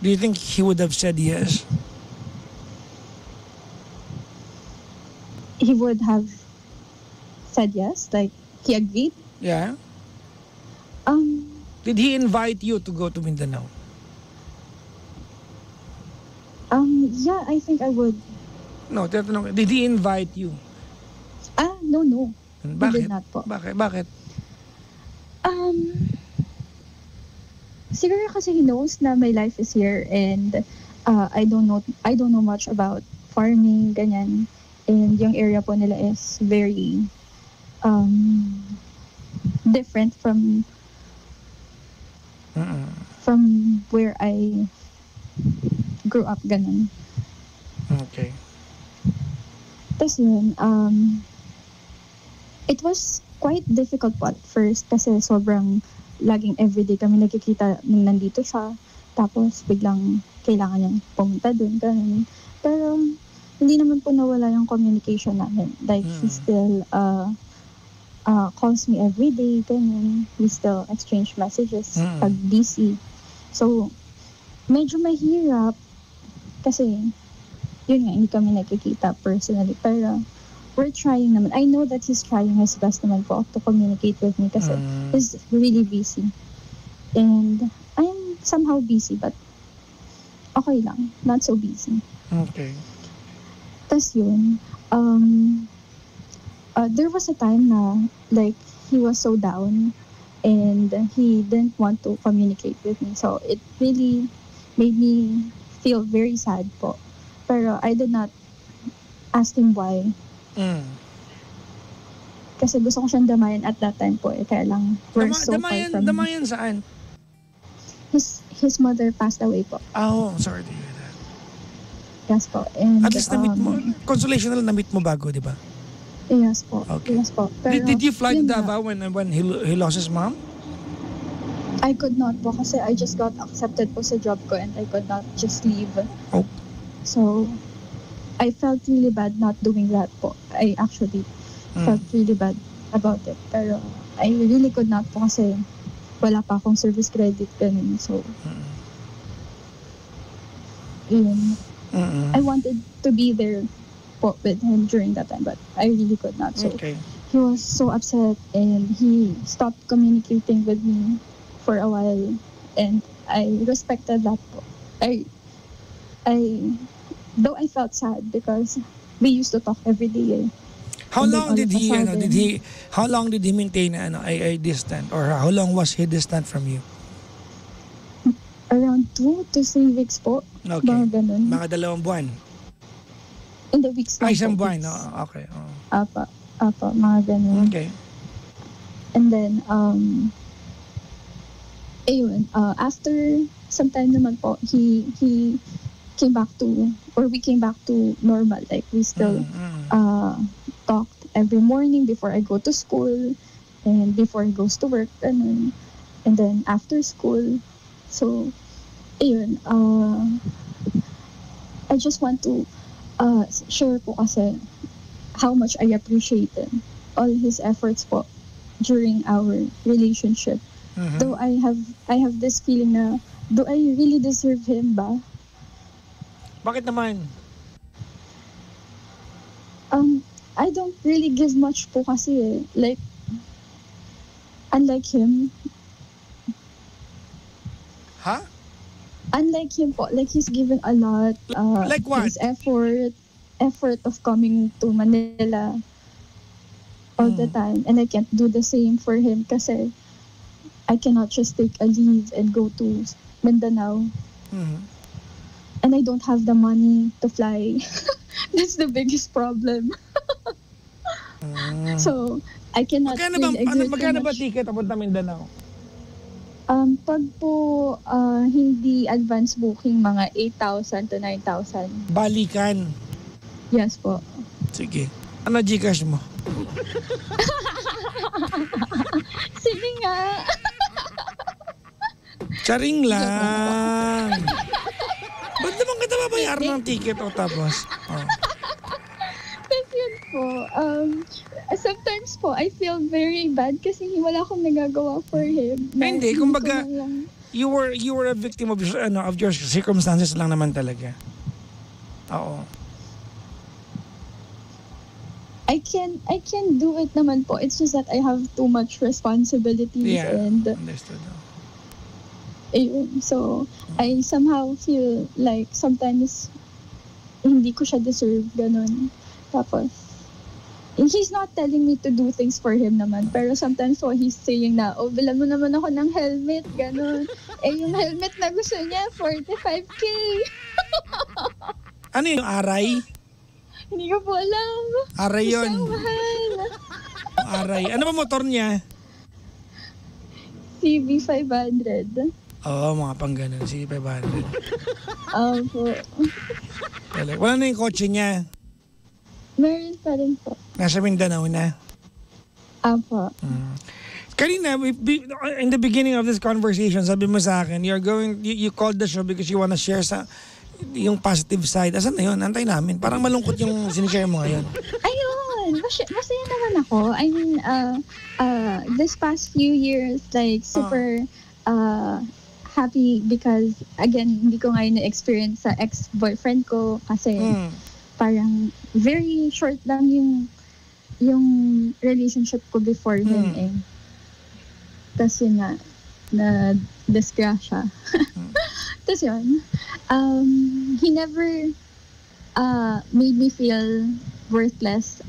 do you think he would have said yes? He would have said yes, like he agreed. Yeah. Um, Did he invite you to go to Mindanao? um, yeah, I think I would. No, tinatanong, did he invite you? Ah, no, no. Bakit? did not po. Bakit? Bakit? Um, siguro kasi he knows na my life is here and uh, I don't know I don't know much about farming ganyan and yung area po nila is very um, different from Mm-mm. from where I grew up ganun. Okay. Tapos yun, um, it was quite difficult po at first kasi sobrang laging everyday kami nagkikita nung nandito siya. Tapos biglang kailangan niyang pumunta dun, ganun. Pero hindi naman po nawala yung communication namin. Like, he Mm. still uh, uh, calls me every day, ganun. We still exchange messages Mm. pag busy. So, medyo mahirap kasi yun nga, hindi kami nagkikita personally. Pero we're trying naman. I know that he's trying his best naman po to communicate with me kasi Mm. he's really busy. And I'm somehow busy but okay lang. Not so busy. Okay. Tapos yun, um, uh, there was a time na like he was so down and he didn't want to communicate with me. So it really made me feel very sad po. Pero I did not ask him why. Mm. Kasi gusto ko siyang damayan at that time po. Eh, kaya lang, we're Dama, so damayan, far from damayan saan? His, his mother passed away po. Oh, sorry to hear. Yes po. And, At least na-meet mo, um, consolation na lang na-meet mo bago, di ba? Yes po. Okay. Yes po. Did, Pero, did you fly to yun nga, Davao when, when he, he lost his mom? I could not po kasi I just got accepted po sa job ko and I could not just leave. Oh. So, I felt really bad not doing that po. I actually Mm. felt really bad about it. Pero I really could not po kasi wala pa akong service credit ganun. So, Mm. yun. Mm-mm. I wanted to be there po with him during that time but I really could not. So, Okay. he was so upset and he stopped communicating with me for a while and I respected that po. I I though I felt sad because we used to talk every day. eh. How long did he, ano, did he, how long did he maintain ano, a, a distant? Or how long was he distant from you? Around two to three weeks po. Okay. Mga ganun. Mga dalawang buwan. In the weeks Ay, isang po, buwan. Oh, okay. Oh. Apa, apa, mga ganun. Okay. And then, um, ayun, uh, after some time naman po, he, he came back to, or we came back to normal. Like, we still Mm, mm. uh, talked every morning before I go to school and before he goes to work. Ganun. And then after school. So, ayun. Uh, I just want to uh, share po kasi how much I appreciate him. All his efforts po during our relationship. Mhm. Though I have I have this feeling na do I really deserve him ba? Bakit naman? Um, I don't really give much po kasi eh. Like, unlike him, Ha? Unlike him po, like he's given a lot. Uh, Like what? His effort, effort of coming to Manila all the Hmm. time. And I can't do the same for him kasi I cannot just take a leave and go to Mindanao. Mhm. And I don't have the money to fly. That's the biggest problem. Mm. So, I cannot Magkano ba, ano, magkano ba ticket papunta Mindanao? Um, pag po ah, hindi advance booking, mga 8,000 to 9,000. Balikan. Yes po. Sige. Ano Gcash mo? Sige nga. Charing lang. Ba't naman kita babayaran ng ticket o tapos? Oh. Tapos yun po, um, sometimes po, I feel very bad kasi wala akong nagagawa for him. Hindi, kumbaga- You were you were a victim of your, ano, of your circumstances lang naman talaga. Oo. I can I can do it naman po. It's just that I have too much responsibilities Yeah. and Understood. ayun. So I somehow feel like sometimes hindi ko siya deserve, ganun. Tapos, he's not telling me to do things for him naman. Pero sometimes so he's saying na, oh, bilan mo naman ako ng helmet, ganun. eh, yung helmet na gusto niya, 45k. Ano yung aray? Hindi ko po alam. Aray Isang yun. mahal. Aray. Ano ba motor niya? CB500. Oo, mga pang ganun. Sige, 500. Opo. Wala na yung kotse niya. Meron pa rin po. Nasa Mindanao na. Kanina, we- be- in the beginning of this conversation, sabi mo sa akin, you're going, you, you called the show because you wanna share sa yung positive side. Asan na yun? Antay namin. Parang malungkot yung sinishare mo ngayon. Ayun! Masaya, masaya naman ako. I mean, uh, uh, this past few years, like, super uh, happy because, again, hindi ko ngayon na-experience sa ex-boyfriend ko kasi Hmm. Parang very short lang yung yung relationship ko before him Hmm. eh. Tapos yun nga, na disgrasya. Tapos yun, um, he never uh, made me feel worthless.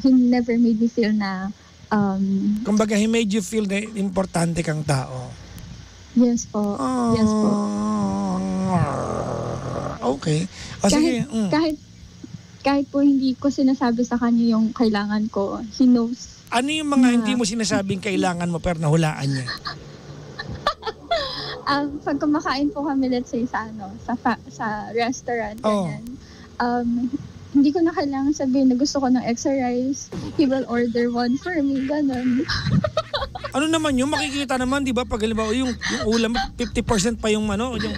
He never made me feel na um, Kumbaga, he made you feel na importante kang tao. yes po, yes po. Okay. O sige. Kahit, mm. kahit kahit po hindi ko sinasabi sa kanya yung kailangan ko, he knows Ano yung mga Na- hindi mo sinasabing kailangan mo pero nahulaan niya? um, pag kumakain po kami, let's say, sa, ano, sa, fa- sa restaurant, Oo. ganyan, um, hindi ko na kailangan sabihin na gusto ko ng extra rice. He will order one for me, ganun. Ano naman yung makikita naman, di ba? Pag halimbawa yung, yung ulam, 50% pa yung ano, yung,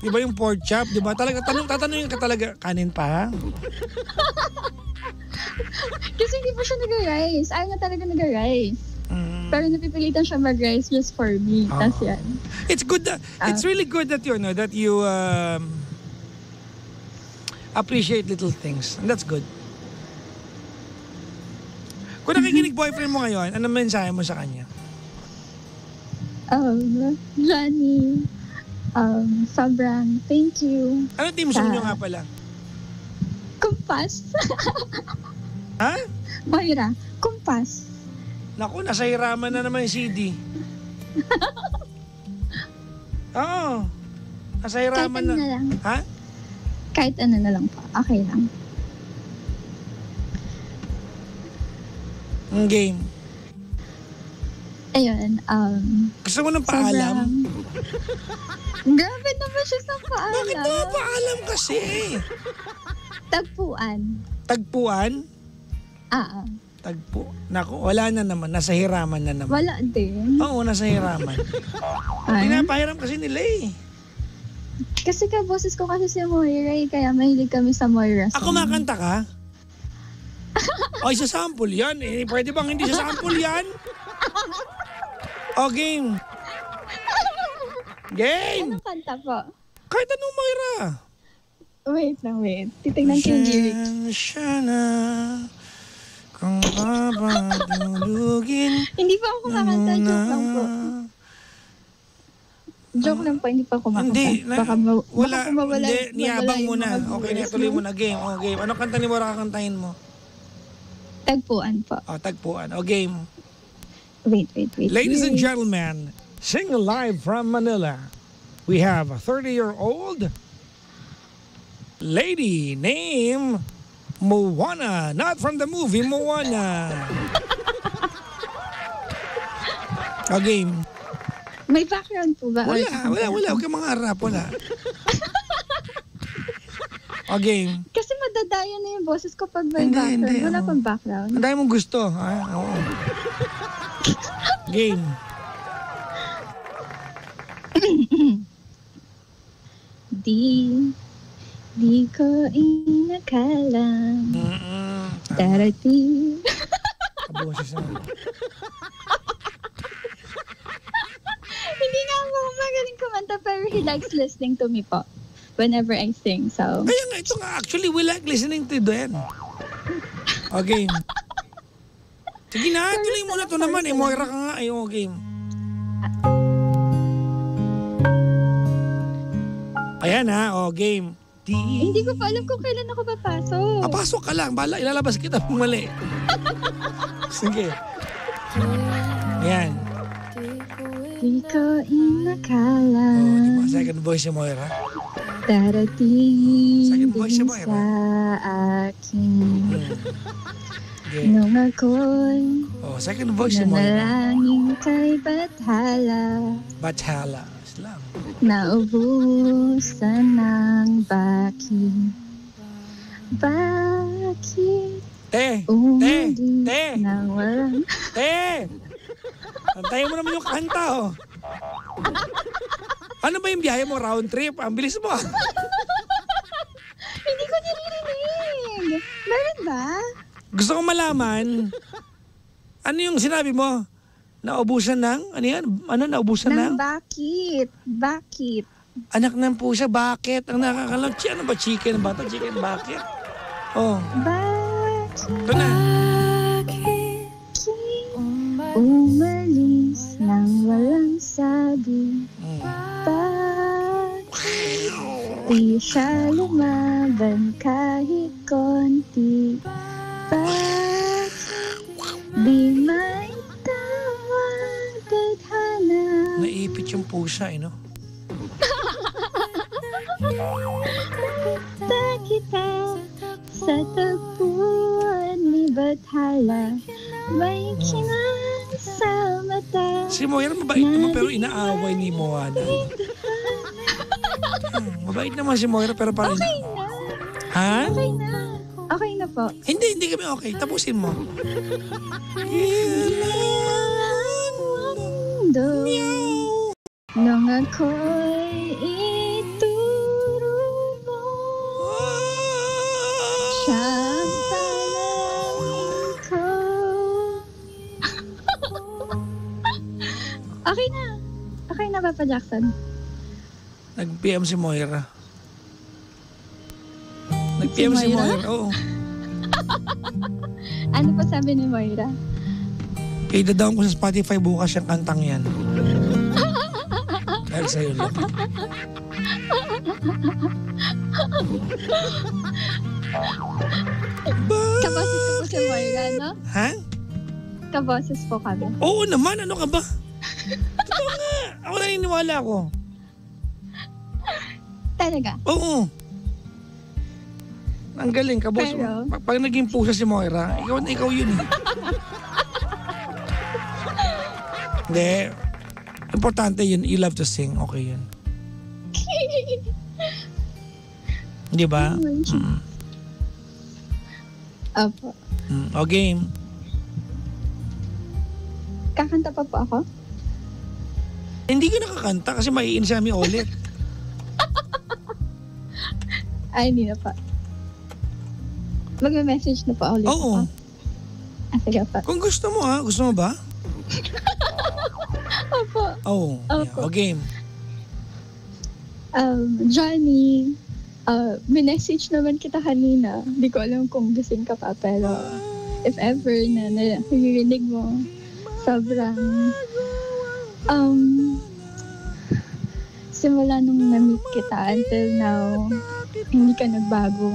di ba yung pork chop, di ba? Talaga, tanong, tatanungin ka talaga, kanin pa? Kasi hindi po siya nag-rice. Ayaw na talaga nag-rice. Mm. Pero napipilitan siya mag-rice just for me. Ah. Tapos yan. It's good that, it's really good that you know, that you um, appreciate little things. And that's good. Kung nakikinig boyfriend mo ngayon, ano mensahe mo sa kanya? Um, Johnny, um, sobrang thank you. Ano team song nyo nga pala? Kumpas. Ha? Moira, kumpas. Naku, nasa hiraman na naman yung CD. Oo. Nasa Kahit hiraman ano na. na lang. Ha? Kahit ano na lang po. Okay lang. Ang game. Ayun, um, Gusto mo ng paalam? sobrang... Grabe naman siya sa paalam. Bakit naman paalam kasi? Tagpuan. Tagpuan? Ah, ah. Tagpo. Naku, wala na naman. Nasa hiraman na naman. wala din. Oo, nasa hiraman. Ay, Pinapahiram kasi nila eh. kasi ka boses ko kasi si Moira eh, kaya mahilig kami sa Moira. Ako song. makanta ka? Ay, sa sample yan. Eh, pwede bang hindi sa sample yan? O, game. Game! Anong kanta po? Kahit anong Moira. Wait lang, wait. Titignan ko yung lyrics. Siya na kung papatulugin Hindi pa ako kakanta. mo Joke lang po. na. Joke lang po, hindi pa ako makanta. Hindi, na, baka, ma- wala, baka mawala, hindi, niyabang mo na. Okay, natuloy no? mo na game. O, game. Ano kanta ni Mora kakantahin mo? Tagpuan po. O, tagpuan. O, game. Wait, wait, wait. Ladies and gentlemen, sing live from Manila. We have a 30-year-old lady named Moana, not from the movie Moana. O, game. May background po ba? Wala, wala, wala. Huwag kang mga harap, wala. Game. Kasi madadayo na yung boses ko pag may Hindi, background. hindi, Wala oo. pang background. Ang dami mong gusto. Ha? Oo. Game. Di, di ko inakala Mm-mm. Darating. Kaboses na. Hindi nga ako magaling kumanta pero he likes listening to me po whenever I sing. So, Kaya nga, ito nga, actually, we like listening to them. Okay. Sige na, tuloy mo na to naman. Eh, Moira ka nga. Ay, okay. Ayan ha, o game. Darating. Hindi ko pa alam kung kailan ako papasok. Ah, pasok ka lang. Bala, ilalabas kita kung mali. Sige. Yan. Di ko inakala Oh, di ba? Second voice si Moira. darating Second voice si din Moira. sa akin. Okay. Nung ako'y Oh, second voice si Moira. nanalangin kay Bathala Bathala. Naubusan ng bakit Bakit Te! te. nang walang Te! Antayin mo naman yung kanta, oh. Ano ba yung biyahe mo? Round trip? Ang bilis mo, ah. Hindi ko naririnig Meron ba? Gusto kong malaman, ano yung sinabi mo? Naubusan ng, ano yan? Ano, naubusan ng? Nang bakit Bakit Anak ng pusa, bakit? Ang nakakalam, chi, ano ba, chicken ba ito? Chicken, bakit? Oh, Bakit ito na. Umalis nang walang sabi. Bakit Di siya lumaban kahit konti Bakit Di Naipit yung pusa, eh, no? Kita kita sa tagpuan ni Bathala May kinang sa mata Si Moira, mabait naman pero inaaway ni Moana. Hmm, mabait naman si Moira pero parang Okay na Ha? Okay na Okay na po Hindi, hindi kami okay. Tapusin mo. mundo Nung ako'y ituro mo Siyang ko Okay na Okay na Papa Jackson Nag-PM si Moira. Nag-PM si Si Moira? Moira? Oo. Ano pa sabi ni Moira? Kaya dadaan ko sa Spotify bukas yung kantang yan. Sa'yo lang. Kaboses ko po si Moira, no? Ha? Kaboses po kami. Oo naman, ano ka ba? Totoo nga. Ako naniniwala ako. Talaga. Oo. Ang galing ka, boss. Pero- Pag, pag naging pusa si Moira, ikaw na ikaw yun. eh. Hindi. Importante yun. You love to sing. Okay yun. Di ba? Mm. Opo. Mm. O game. Kakanta pa po ako? Hindi ka nakakanta kasi maiinis kami ulit. Ay, hindi na pa. Magme-message na po ulit Oo. ako. Ah, sige pa. Kung gusto mo ha, gusto mo ba? Opo. Oo. Opo. Yeah. O game. Um, Johnny, uh, minessage naman kita kanina. Hindi ko alam kung gising ka pa, pero if ever na naririnig mo, sobrang, um, simula nung na-meet kita until now, hindi ka nagbago.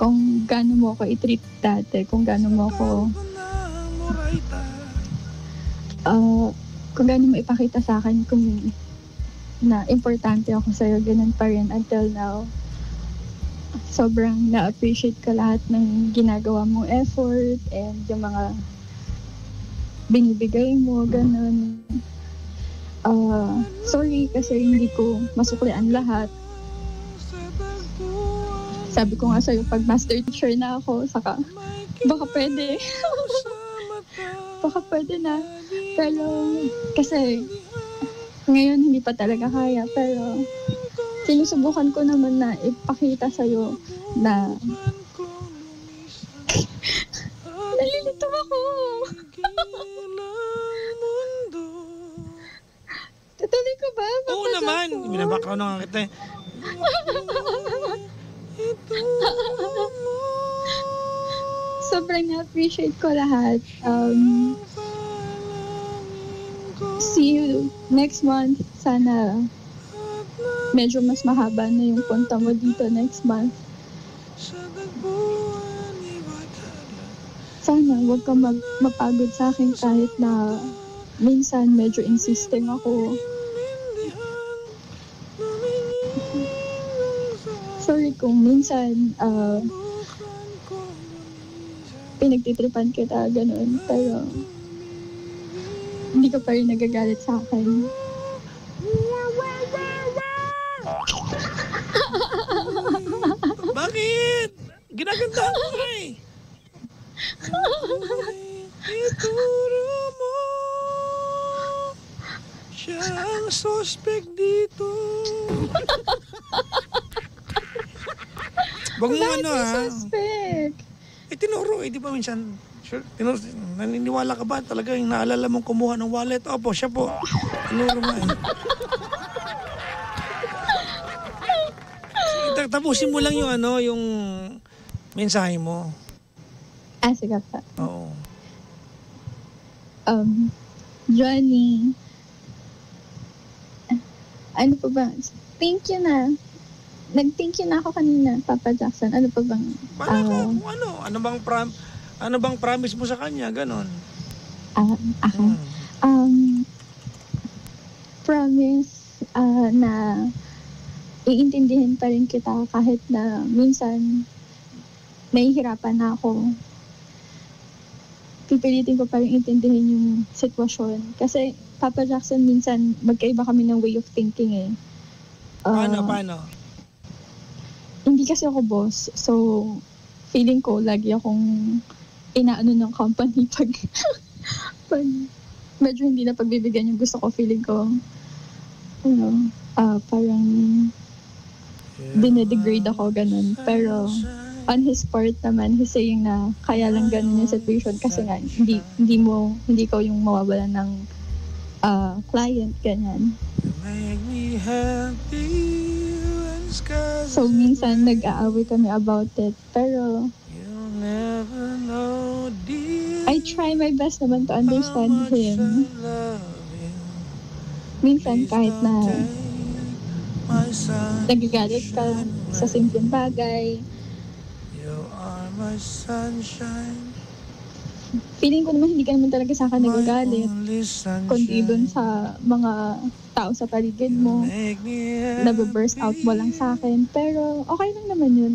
Kung gaano mo ako i-treat dati, kung gaano mo ako, uh, kung gaano mo ipakita sa akin kung na importante ako sa'yo, ganun pa rin until now. Sobrang na-appreciate ko lahat ng ginagawa mong effort and yung mga binibigay mo, ganun. Uh, sorry kasi hindi ko masuklian lahat. Sabi ko nga sa'yo, pag master teacher na ako, saka baka pwede. baka pwede na. Pero kasi ngayon hindi pa talaga kaya. Pero sinusubukan ko naman na ipakita sa'yo na nalilito ako. Tutuloy ko ba? Papa Oo naman. Binabakaw na nga kita eh. Sobrang na-appreciate ko lahat. Um, see you next month. Sana medyo mas mahaba na yung punta mo dito next month. Sana huwag ka mag mapagod sa akin kahit na minsan medyo insisting ako. Sorry kung minsan ah, pinagtitripan kita, ganun. Pero hindi ka pa rin nagagalit sa akin. Bakit? Ginaganda ko eh. Ituro mo siya ang suspect dito. Wag mo ano ha. suspect? Tinuro eh, di ba minsan, sure, tinuro, naniniwala ka ba talaga yung naalala mong kumuha ng wallet? Opo, siya po. Tinuro nga eh. Tapusin mo lang yung ano, yung mensahe mo. Ah, sige pa. Oo. Um, Johnny. Ano pa ba? Thank you na. Nag-thank you na ako kanina, Papa Jackson. Ano pa bang... Paano ah, ko, kung ano, ano bang prom, ano bang promise mo sa kanya, ganon. ah, ako? Hmm. Um, promise ah, na iintindihin pa rin kita kahit na minsan nahihirapan na ako. Pipilitin ko pa rin intindihin yung sitwasyon. Kasi Papa Jackson, minsan magkaiba kami ng way of thinking eh. Ah, Paano, paano? Hindi kasi ako boss. So, feeling ko lagi akong inaano ng company pag, pag medyo hindi na pagbibigyan yung gusto ko. Feeling ko, ano, ah parang dinedegrade ako, ganun. Pero, on his part naman, he's saying na kaya lang ganun yung situation kasi nga, hindi, hindi mo, hindi ko yung mawawala ng ah, client, ganyan. Make me happy So, minsan nag-aaway kami about it. Pero, I try my best naman to understand him. Minsan kahit na nagagalit ka sa simpleng bagay, feeling ko naman hindi ka naman talaga sa akin nagagalit, kundi dun sa mga tao sa paligid mo, nabe-burst out mo lang sa akin. Pero okay lang naman yun.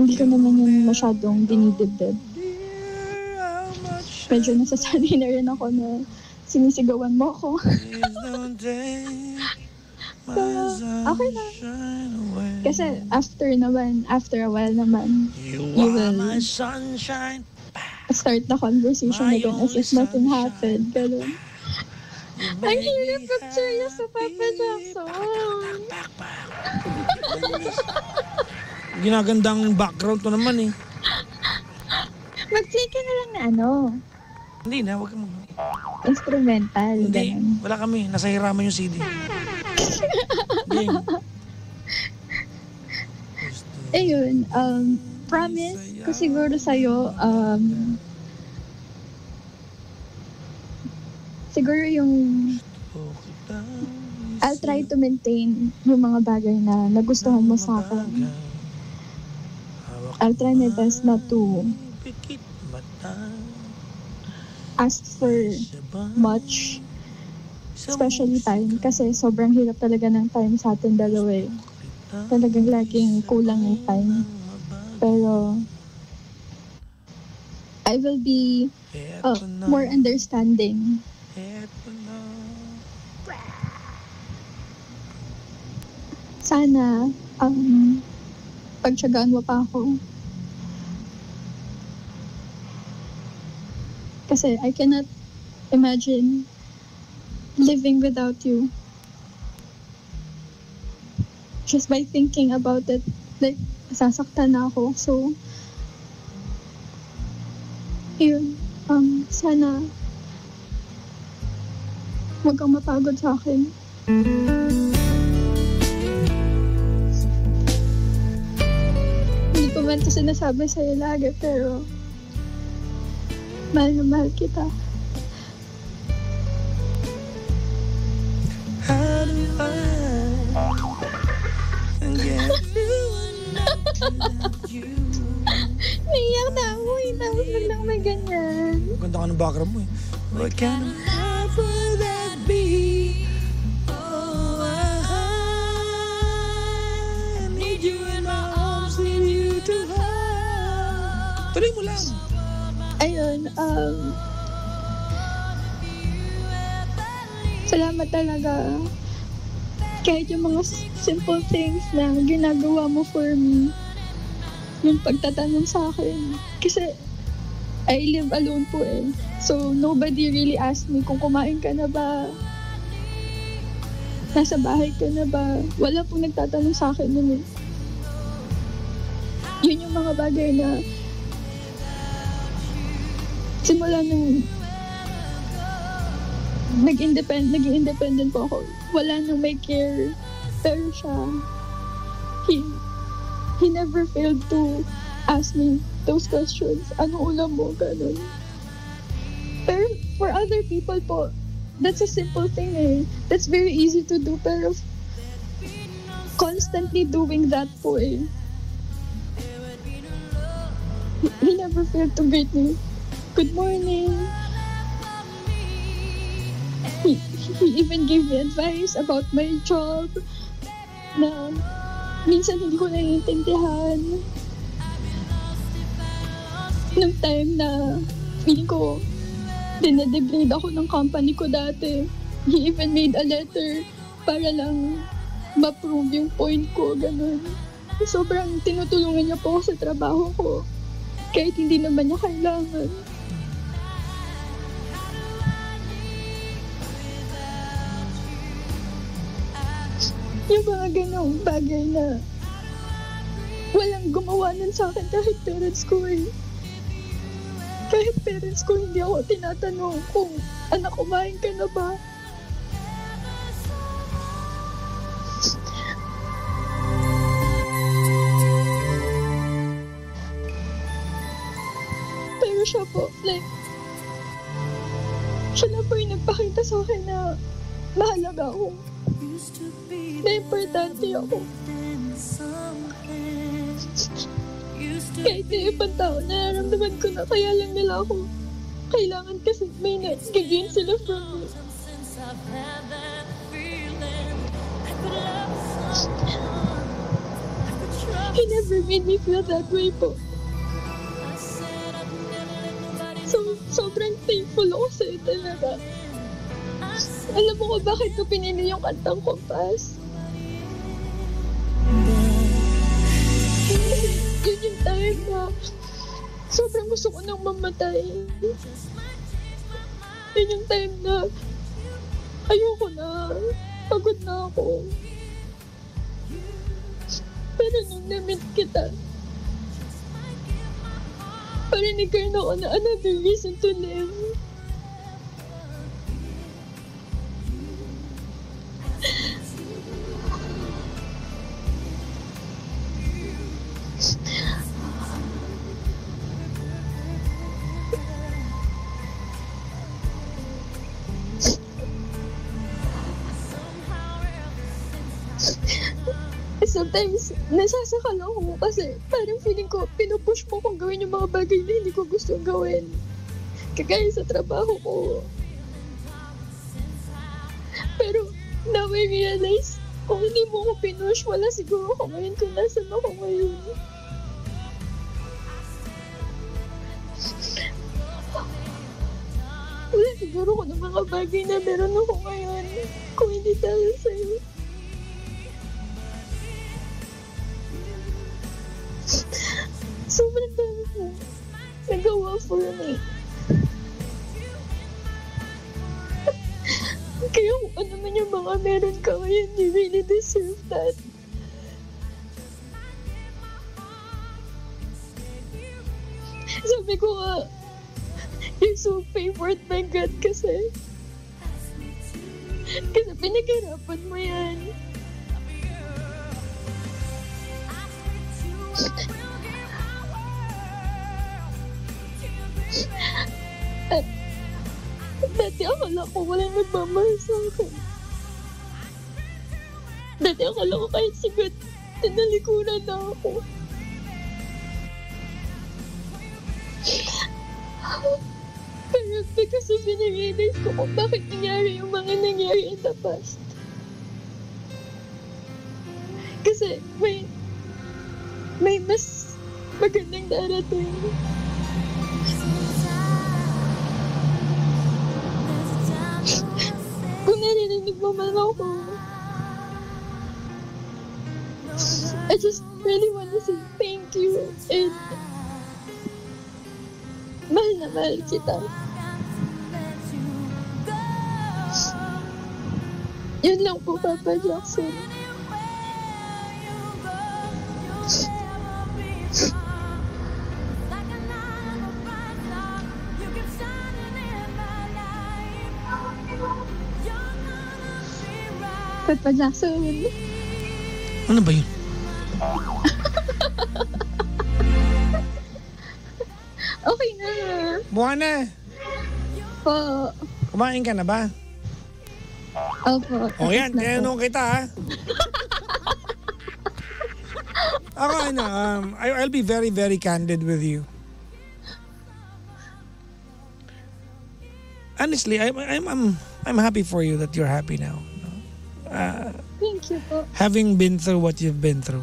Hindi ko naman yun masyadong dinidibdib. Medyo nasasanay na rin ako na sinisigawan mo ako. Pero, okay away. Kasi after naman, after a while naman, you will-. Start the conversation My again as if nothing happened. Ganun. Ang hirap me mag-serious sa Papa. Jackson. Ginagandang background to naman eh. Mag-play ka na lang na ano, Hindi na, wag kang mag... instrumental. Hindi, Ganun. wala kami. Nasa hiraman yung CD. Game. Ayun, um, promise ko siguro sa'yo, um, siguro yung I'll try to maintain yung mga bagay na nagustuhan mo sa akin. I'll try my best not to ask for much, especially time, kasi sobrang hirap talaga ng time sa atin dalawa eh. Talagang laging kulang yung time. Pero, I will be uh, more understanding. Sana, um, pagtsagaan mo pa ako. Kasi I cannot imagine living without you. Just by thinking about it, like, sasaktan na ako. So, yun, um, sana, huwag kang mapagod sa akin. Hindi ko man ito sinasabi sa'yo lagi, pero mahal na mahal kita. Naiyak na ako eh. Tapos biglang may ganyan. Ganda ka ng background mo eh. What kind of love would that be? Oh, I need you in my arms, need you to have. Tuloy mo lang. Ayun, um... Salamat talaga. Kahit yung mga simple things na ginagawa mo for me. Yung pagtatanong sa akin. Kasi, I live alone po eh. So, nobody really asked me kung kumain ka na ba. Nasa bahay ka na ba. Wala pong nagtatanong sa akin nun eh. Yun yung mga bagay na simula nung nag-independent, naging independent po ako, wala nang may care. Pero siya, he, he never failed to ask me those questions. Ano ulam mo? Ganun. Pero for other people po, that's a simple thing eh. That's very easy to do. Pero constantly doing that po eh. He, never failed to greet me. Good morning. He, he even gave me advice about my job na minsan hindi ko naiintindihan. Nung time na feeling ko dinedegrade ako ng company ko dati. He even made a letter para lang ma-prove yung point ko, ganun. Sobrang tinutulungan niya po ako sa trabaho ko. Kahit hindi naman niya kailangan. Yung mga ganong bagay na walang gumawa nun sa akin kahit parents ko eh. Kahit parents ko, hindi ako tinatanong kung anak, kumain ka na ba? Pero siya po, like, siya na po yung nagpakita sa akin na mahalaga ako. Na importante ako. Kahit na ibang tao, nararamdaman ko na kaya lang nila ako. Kailangan kasi may nag-gain sila from me. He never made me feel that way po. So, sobrang thankful ako sa'yo talaga. Alam mo ko bakit ko pinili yung kantang kompas? Yun yung time na sobrang gusto ko nang mamatay. Yun yung time na ayoko na, pagod na ako. Pero nung na-meet kita, parang nagkaroon ako na another reason to live. Sometimes, nasasakal ako kasi parang feeling ko, pinupush mo kung gawin yung mga bagay na hindi ko gusto gawin. Kagaya sa trabaho ko. Pero, now I realize, kung hindi mo ko pinush, wala siguro ako ngayon kung nasan ako ngayon. Wala siguro ko ng mga bagay na meron ako ngayon kung hindi dahil sa'yo. Mo nagawa for me. Kaya kung ano man yung mga meron ka ngayon, you really deserve that. Sabi ko nga, you're so favored by God kasi. Kasi pinaghirapan mo yan. Dati akala ko walang nagmamahal sa akin. Dati akala ko kahit sigat, tinalikuran na ako. Pero because of binirealize ko kung bakit nangyari yung mga nangyari in the past. Kasi may may mas magandang darating. Ako, I just really want to say thank you and mahal na mahal kita. Yun lang po, Papa Jackson. Papa Jackson. Ano ba yun? Okay na. Buwana, Po. kumain ka na ba? Opo. O yan, tinanong kita ha. Ako ano, um, I, I'll be very, very candid with you. Honestly, I'm, I'm, I'm, I'm happy for you that you're happy now. Uh, Thank you po. having been through what you've been through.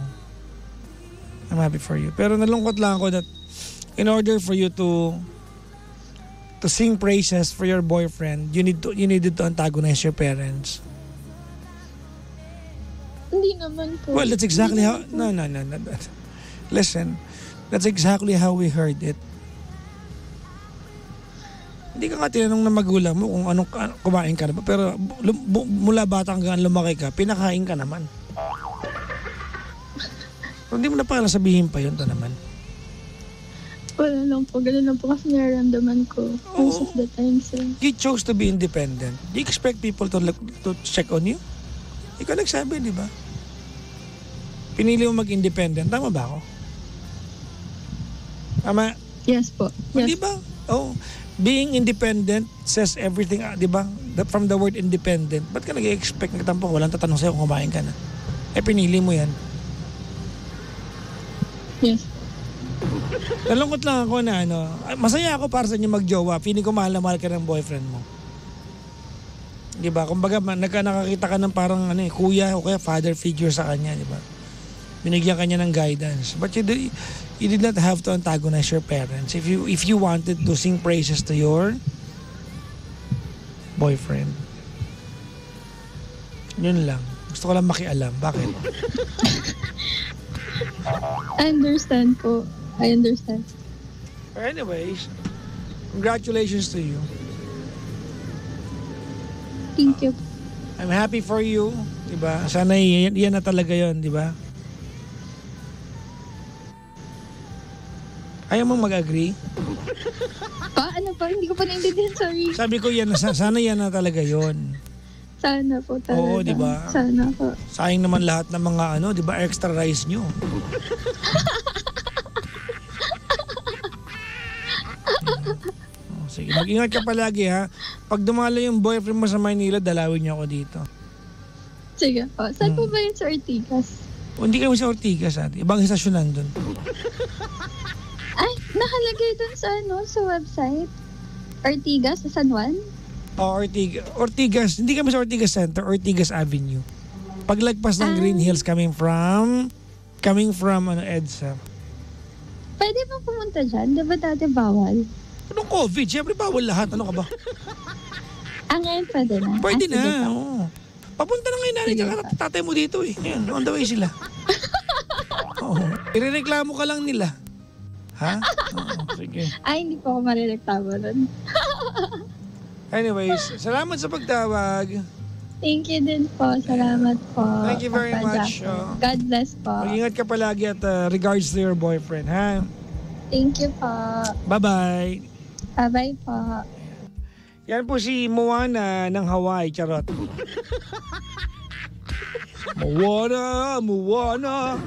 I'm happy for you. Pero nalungkot lang ako that in order for you to to sing praises for your boyfriend, you need to you needed to antagonize your parents. Hindi naman po. Well, that's exactly how Hindi naman no no no no. Listen, that's exactly how we heard it. Hindi ka nga tinanong ng magulang mo kung anong kumain ka na ba. Pero mula bata hanggang lumaki ka, pinakain ka naman. Hindi mo na pala sabihin pa yun to naman. Wala lang po. Ganun lang po kasi nararamdaman ko. Most of the time, sir. You chose to be independent. You expect people to look, to check on you? Ikaw nagsabi, di ba? Pinili mo mag-independent. Tama ba ako? Tama? Yes po. Di Yes. ba? Oh, being independent says everything, ah, di ba? From the word independent. Ba't ka nag-expect ng tampok? Walang tatanong sa'yo kung kumain ka na. Eh, pinili mo yan. Yes. Nalungkot lang ako na ano, ay, masaya ako para sa inyo magjowa. Feeling ko mahal na mahal ka ng boyfriend mo. Di ba? Kumbaga, nagka nakakita ka ng parang ano, eh, kuya o kaya father figure sa kanya, di ba? Binigyan kanya ng guidance. But you you did not have to antagonize your parents. If you if you wanted to sing praises to your boyfriend. Yun lang. Gusto ko lang makialam. Bakit? I understand po. I understand. Anyways, congratulations to you. Thank you. I'm happy for you, 'di ba? Sana yan, yan na talaga 'yon, 'di ba? Ayaw mong mag-agree? Pa, ano pa? Hindi ko pa naintindihan. Sorry. Sabi ko yan, sa- sana yan na talaga 'yon. Sana po talaga. Oo, di ba? Sana po. Sayang naman lahat ng mga ano, 'di ba, extra rice nyo. Oh, Sige, mag-ingat ka palagi ha. Pag dumalo yung boyfriend mo sa Maynila, dalawin niyo ako dito. Sige po. Saan Hmm. po ba yun sa Ortigas? O, hindi kami sa Ortigas ate. Ibang istasyon nandun. Ay, nakalagay dun sa ano, sa website. Ortigas sa San Juan? O, Ortigas. Ortigas. Hindi kami sa Ortigas Center. Ortigas Avenue. Paglagpas ng Ah. Green Hills coming from coming from ano EDSA. Pwede ba pumunta dyan? Di ba dati bawal? Anong COVID? Siyempre bawal lahat. Ano ka ba? Ah, ngayon pwede na. Pwede ah, na. Oo. Papunta na ngayon nanay pa. tatay mo dito eh. Ayan, on the way sila. Oo. Irereklamo ka lang nila. Ha? Oo, sige. Ay, hindi po ako marirektamo nun. Anyways, salamat sa pagtawag. Thank you din po. Salamat po. Thank you very Papa much, oh. God bless po. Mag-ingat ka palagi at uh, regards to your boyfriend, ha? Thank you po. Bye-bye. Bye-bye po. Yan po si Moana ng Hawaii, charot. Moana, Moana.